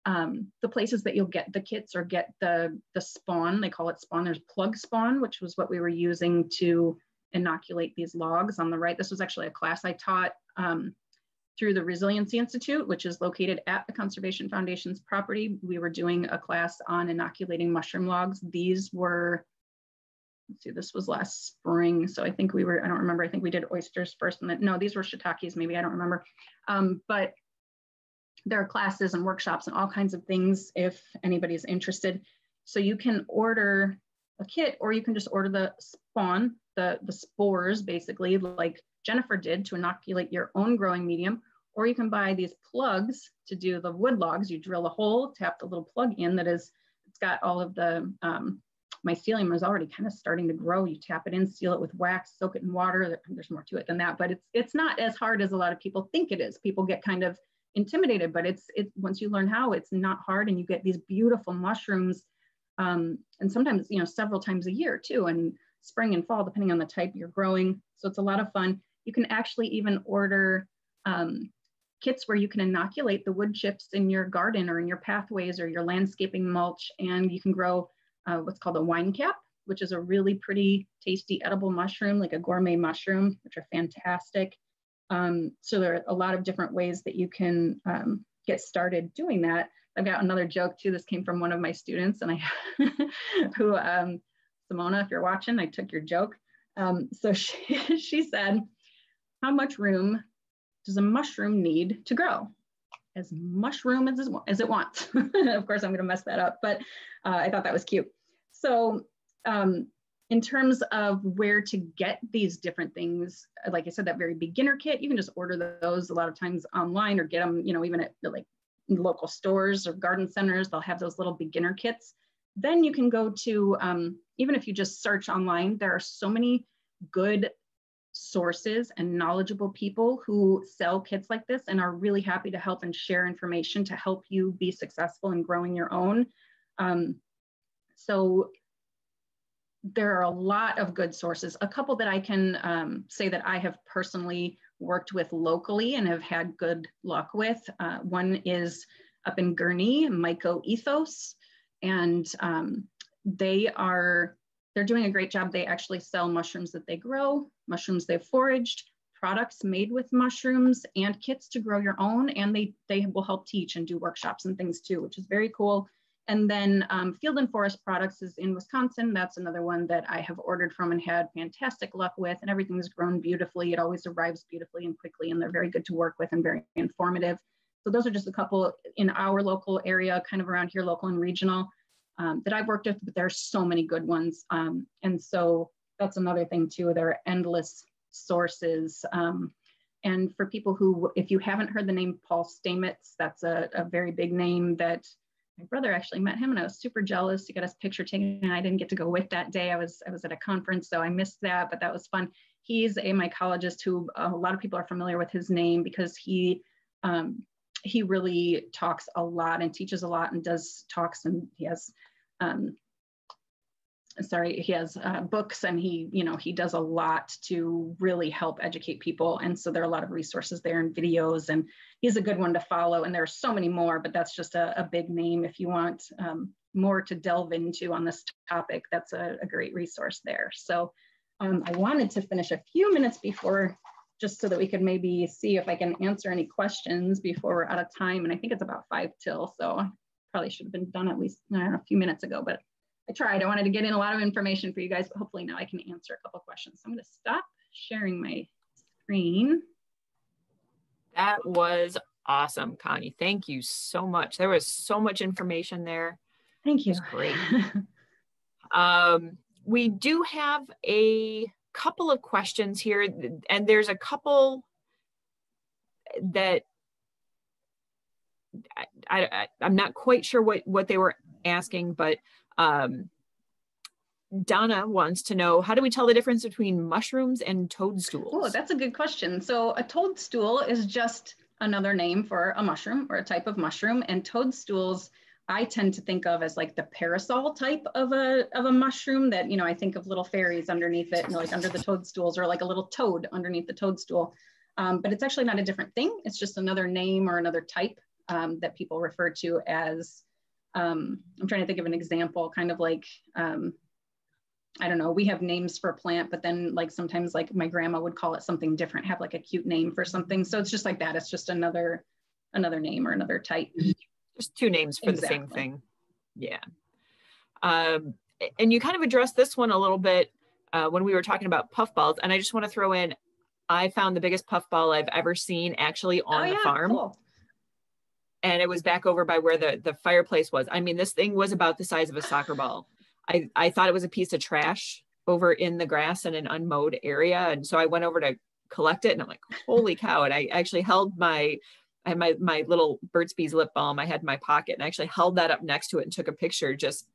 B: um, the places that you'll get the kits or get the, the spawn, they call it spawn, there's plug spawn, which was what we were using to inoculate these logs on the right. This was actually a class I taught um, through the Resiliency Institute, which is located at the Conservation Foundation's property. We were doing a class on inoculating mushroom logs. These were, let's see, this was last spring. So I think we were, I don't remember, I think we did oysters first and then, no, these were shiitakes maybe, I don't remember. Um, but there are classes and workshops and all kinds of things if anybody's interested. So you can order a kit or you can just order the spawn, the, the spores basically, like Jennifer did to inoculate your own growing medium, or you can buy these plugs to do the wood logs. You drill a hole, tap the little plug in that is, it's got all of the um, mycelium is already kind of starting to grow. You tap it in, seal it with wax, soak it in water. There's more to it than that, but it's it's not as hard as a lot of people think it is. People get kind of intimidated, but it's it's once you learn how, it's not hard, and you get these beautiful mushrooms, um, and sometimes you know several times a year too, and spring and fall depending on the type you're growing. So it's a lot of fun. You can actually even order um, kits where you can inoculate the wood chips in your garden or in your pathways or your landscaping mulch, and you can grow uh, what's called a wine cap, which is a really pretty tasty edible mushroom, like a gourmet mushroom, which are fantastic. Um, so there are a lot of different ways that you can um, get started doing that. I've got another joke too. This came from one of my students, and I, who, um, Simona, if you're watching, I took your joke. Um, so she, she said, "How much room does a mushroom need to grow?" As much room as, as it wants. of course, I'm going to mess that up, but uh, I thought that was cute. So um, in terms of where to get these different things, like I said, that very beginner kit, you can just order those a lot of times online or get them, you know, even at like local stores or garden centers, they'll have those little beginner kits. Then you can go to, um, even if you just search online, there are so many good sources and knowledgeable people who sell kits like this and are really happy to help and share information to help you be successful in growing your own. Um, so there are a lot of good sources. A couple that I can um, say that I have personally worked with locally and have had good luck with. Uh, one is up in Gurnee, Myco-Ethos, and um, they are they're doing a great job. They actually sell mushrooms that they grow, mushrooms they've foraged, products made with mushrooms, and kits to grow your own. And they they will help teach and do workshops and things too, which is very cool. And then um, Field and Forest Products is in Wisconsin. That's another one that I have ordered from and had fantastic luck with, and everything's grown beautifully. It always arrives beautifully and quickly, and they're very good to work with and very informative. So those are just a couple in our local area, kind of around here, local and regional, um, that I've worked with, but there are so many good ones. Um, and so that's another thing too, there are endless sources. Um, and for people who, if you haven't heard the name Paul Stamets, that's a, a very big name that my brother actually met him and I was super jealous to get his picture taken. And I didn't get to go with that day. I was I was at a conference, so I missed that, but that was fun. He's a mycologist who uh, a lot of people are familiar with his name because he um, he really talks a lot and teaches a lot and does talks and he has um, sorry, he has uh, books and he, you know, he does a lot to really help educate people. And so there are a lot of resources there and videos and he's a good one to follow. And there are so many more, but that's just a, a big name. If you want um, more to delve into on this topic, that's a, a great resource there. So um, I wanted to finish a few minutes before just so that we could maybe see if I can answer any questions before we're out of time. And I think it's about five till, so probably should have been done at least know, a few minutes ago, but I tried. I wanted to get in a lot of information for you guys, but hopefully now I can answer a couple questions. So I'm going to stop sharing my screen.
A: That was awesome, Connie. Thank you so much. There was so much information there.
B: Thank you.
A: It great. um, we do have a couple of questions here, and there's a couple that I, I, I'm not quite sure what, what they were asking, but um, Donna wants to know how do we tell the difference between mushrooms and toadstools?
B: Oh, that's a good question. So a toadstool is just another name for a mushroom or a type of mushroom, and toadstools I tend to think of as like the parasol type of a of a mushroom that you know I think of little fairies underneath it, and like under the toadstools, or like a little toad underneath the toadstool. Um, but it's actually not a different thing. It's just another name or another type um, that people refer to as, um, I'm trying to think of an example, kind of like, um, I don't know, we have names for a plant, but then like sometimes like my grandma would call it something different, have like a cute name for something. So it's just like that. It's just another, another name or another type.
A: Just two names for exactly. the same thing. Yeah. Um, and you kind of addressed this one a little bit uh, when we were talking about puffballs. And I just want to throw in, I found the biggest puffball I've ever seen actually on oh, the yeah, farm. Cool. And it was back over by where the, the fireplace was. I mean, this thing was about the size of a soccer ball. I, I thought it was a piece of trash over in the grass in an unmowed area. And so I went over to collect it and I'm like, holy cow. And I actually held my, I had my, my little Burt's Bees lip balm I had in my pocket and I actually held that up next to it and took a picture just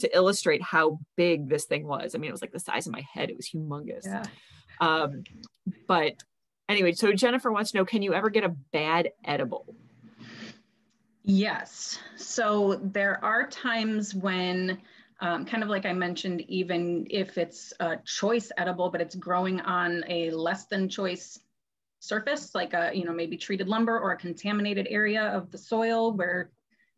A: to illustrate how big this thing was. I mean, it was like the size of my head. It was humongous. Yeah. Um, but anyway, so Jennifer wants to know, can you ever get a bad edible?
B: Yes. So there are times when um, kind of like I mentioned, even if it's a choice edible, but it's growing on a less than choice surface, like a, you know, maybe treated lumber or a contaminated area of the soil where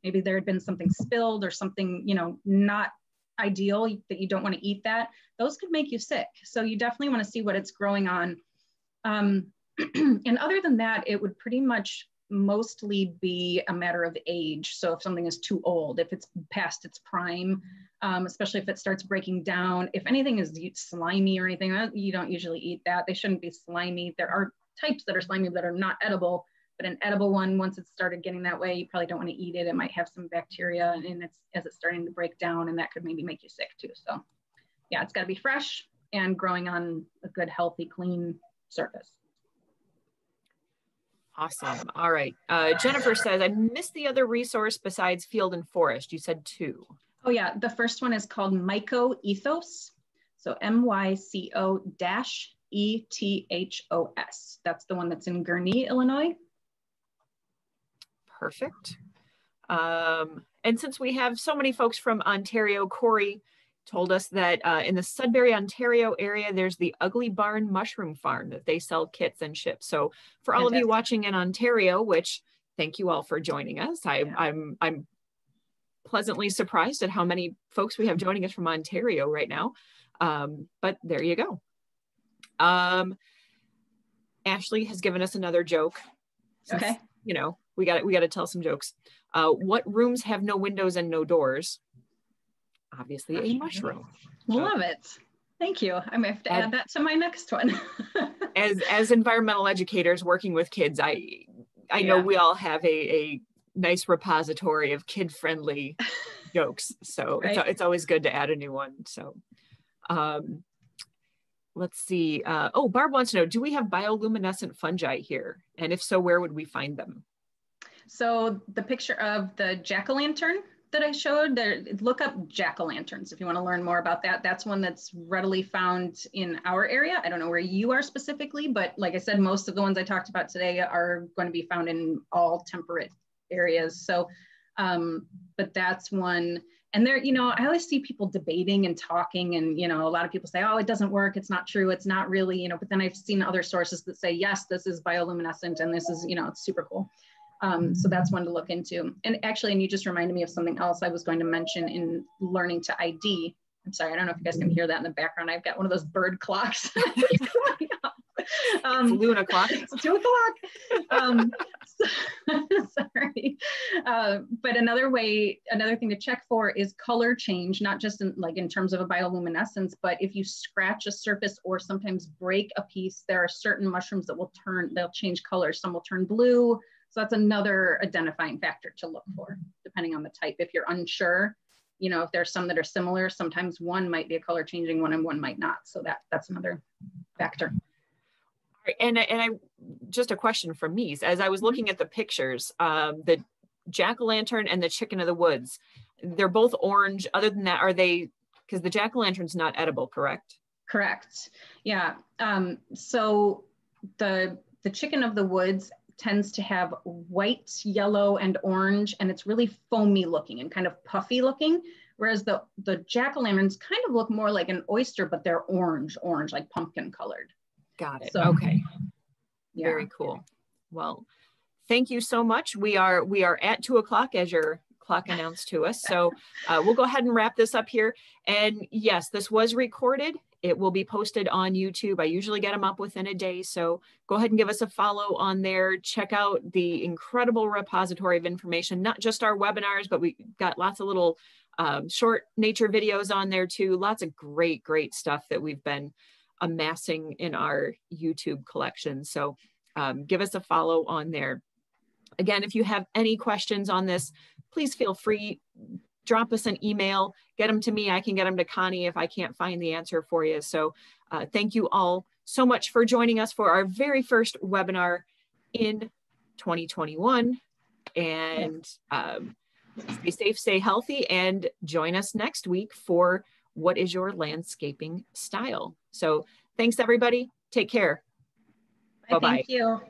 B: maybe there had been something spilled or something, you know, not ideal that you don't want to eat that, those could make you sick. So you definitely want to see what it's growing on. Um, and other than that, it would pretty much mostly be a matter of age. So if something is too old, if it's past its prime, um, especially if it starts breaking down, if anything is slimy or anything, uh, you don't usually eat that. They shouldn't be slimy. There are types that are slimy that are not edible, but an edible one, once it's started getting that way, you probably don't want to eat it. It might have some bacteria and it's as it's starting to break down and that could maybe make you sick too. So yeah, it's got to be fresh and growing on a good, healthy, clean surface.
A: Awesome. All right. Uh, Jennifer says, I missed the other resource besides field and forest. You said two.
B: Oh yeah, the first one is called Myco-Ethos. So M-Y-C-O dash E-T-H-O-S. That's the one that's in Gurnee, Illinois.
A: Perfect. Um, and since we have so many folks from Ontario, Corey told us that uh, in the Sudbury, Ontario area, there's the Ugly Barn Mushroom Farm that they sell kits and ship. So for all Fantastic. of you watching in Ontario, which thank you all for joining us. I, yeah. I'm, I'm pleasantly surprised at how many folks we have joining us from Ontario right now. Um, but there you go. Um, Ashley has given us another joke.
B: Since, okay.
A: You know, we got we got to tell some jokes. Uh, what rooms have no windows and no doors? Obviously, a mushroom.
B: Love it. Thank you. I'm gonna have to add that to my next one.
A: as as environmental educators working with kids, I I yeah. know we all have a, a nice repository of kid friendly jokes. So right. it's, it's always good to add a new one. So um, let's see. Uh, oh, Barb wants to know, do we have bioluminescent fungi here? And if so, where would we find them?
B: So the picture of the jack-o'-lantern that I showed, there, look up jack-o'-lanterns if you want to learn more about that. That's one that's readily found in our area. I don't know where you are specifically, but like I said, most of the ones I talked about today are going to be found in all temperate areas. So, um, but that's one. And there, you know, I always see people debating and talking, and you know, a lot of people say, "Oh, it doesn't work. It's not true. It's not really," you know. But then I've seen other sources that say, "Yes, this is bioluminescent, and this is, you know, it's super cool." Um, so that's one to look into. And actually, and you just reminded me of something else I was going to mention in learning to ID. I'm sorry, I don't know if you guys can hear that in the background. I've got one of those bird clocks.
A: um, it's Luna clock. It's
B: two o'clock. Um, sorry. Uh, but another way, another thing to check for is color change, not just in, like in terms of a bioluminescence, but if you scratch a surface or sometimes break a piece, there are certain mushrooms that will turn, they'll change color. Some will turn blue. So that's another identifying factor to look for, depending on the type. If you're unsure, you know, if there's some that are similar, sometimes one might be a color changing one and one might not. So that that's another factor.
A: And and I just a question from me as I was mm-hmm. looking at the pictures, um, the jack o' lantern and the chicken of the woods, they're both orange. Other than that, are they? Because the jack o' lantern's not edible, correct?
B: Correct. Yeah. Um, so the the chicken of the woods tends to have white, yellow, and orange, and it's really foamy looking and kind of puffy looking. Whereas the the jack o' lanterns kind of look more like an oyster, but they're orange, orange, like pumpkin colored.
A: Got it. So, okay. Yeah. Very cool. Well, thank you so much. We are we are at two o'clock as your clock announced to us. So uh, we'll go ahead and wrap this up here. And yes, this was recorded. It will be posted on YouTube. I usually get them up within a day. So go ahead and give us a follow on there. Check out the incredible repository of information, not just our webinars, but we got lots of little um, short nature videos on there too. Lots of great, great stuff that we've been amassing in our YouTube collection. So um, give us a follow on there. Again, if you have any questions on this, please feel free, drop us an email, get them to me. I can get them to Connie if I can't find the answer for you. So uh, thank you all so much for joining us for our very first webinar in 2021. And um, stay safe, stay healthy, and join us next week for what is your landscaping style. So thanks everybody. Take care.
B: Bye-bye. Thank you.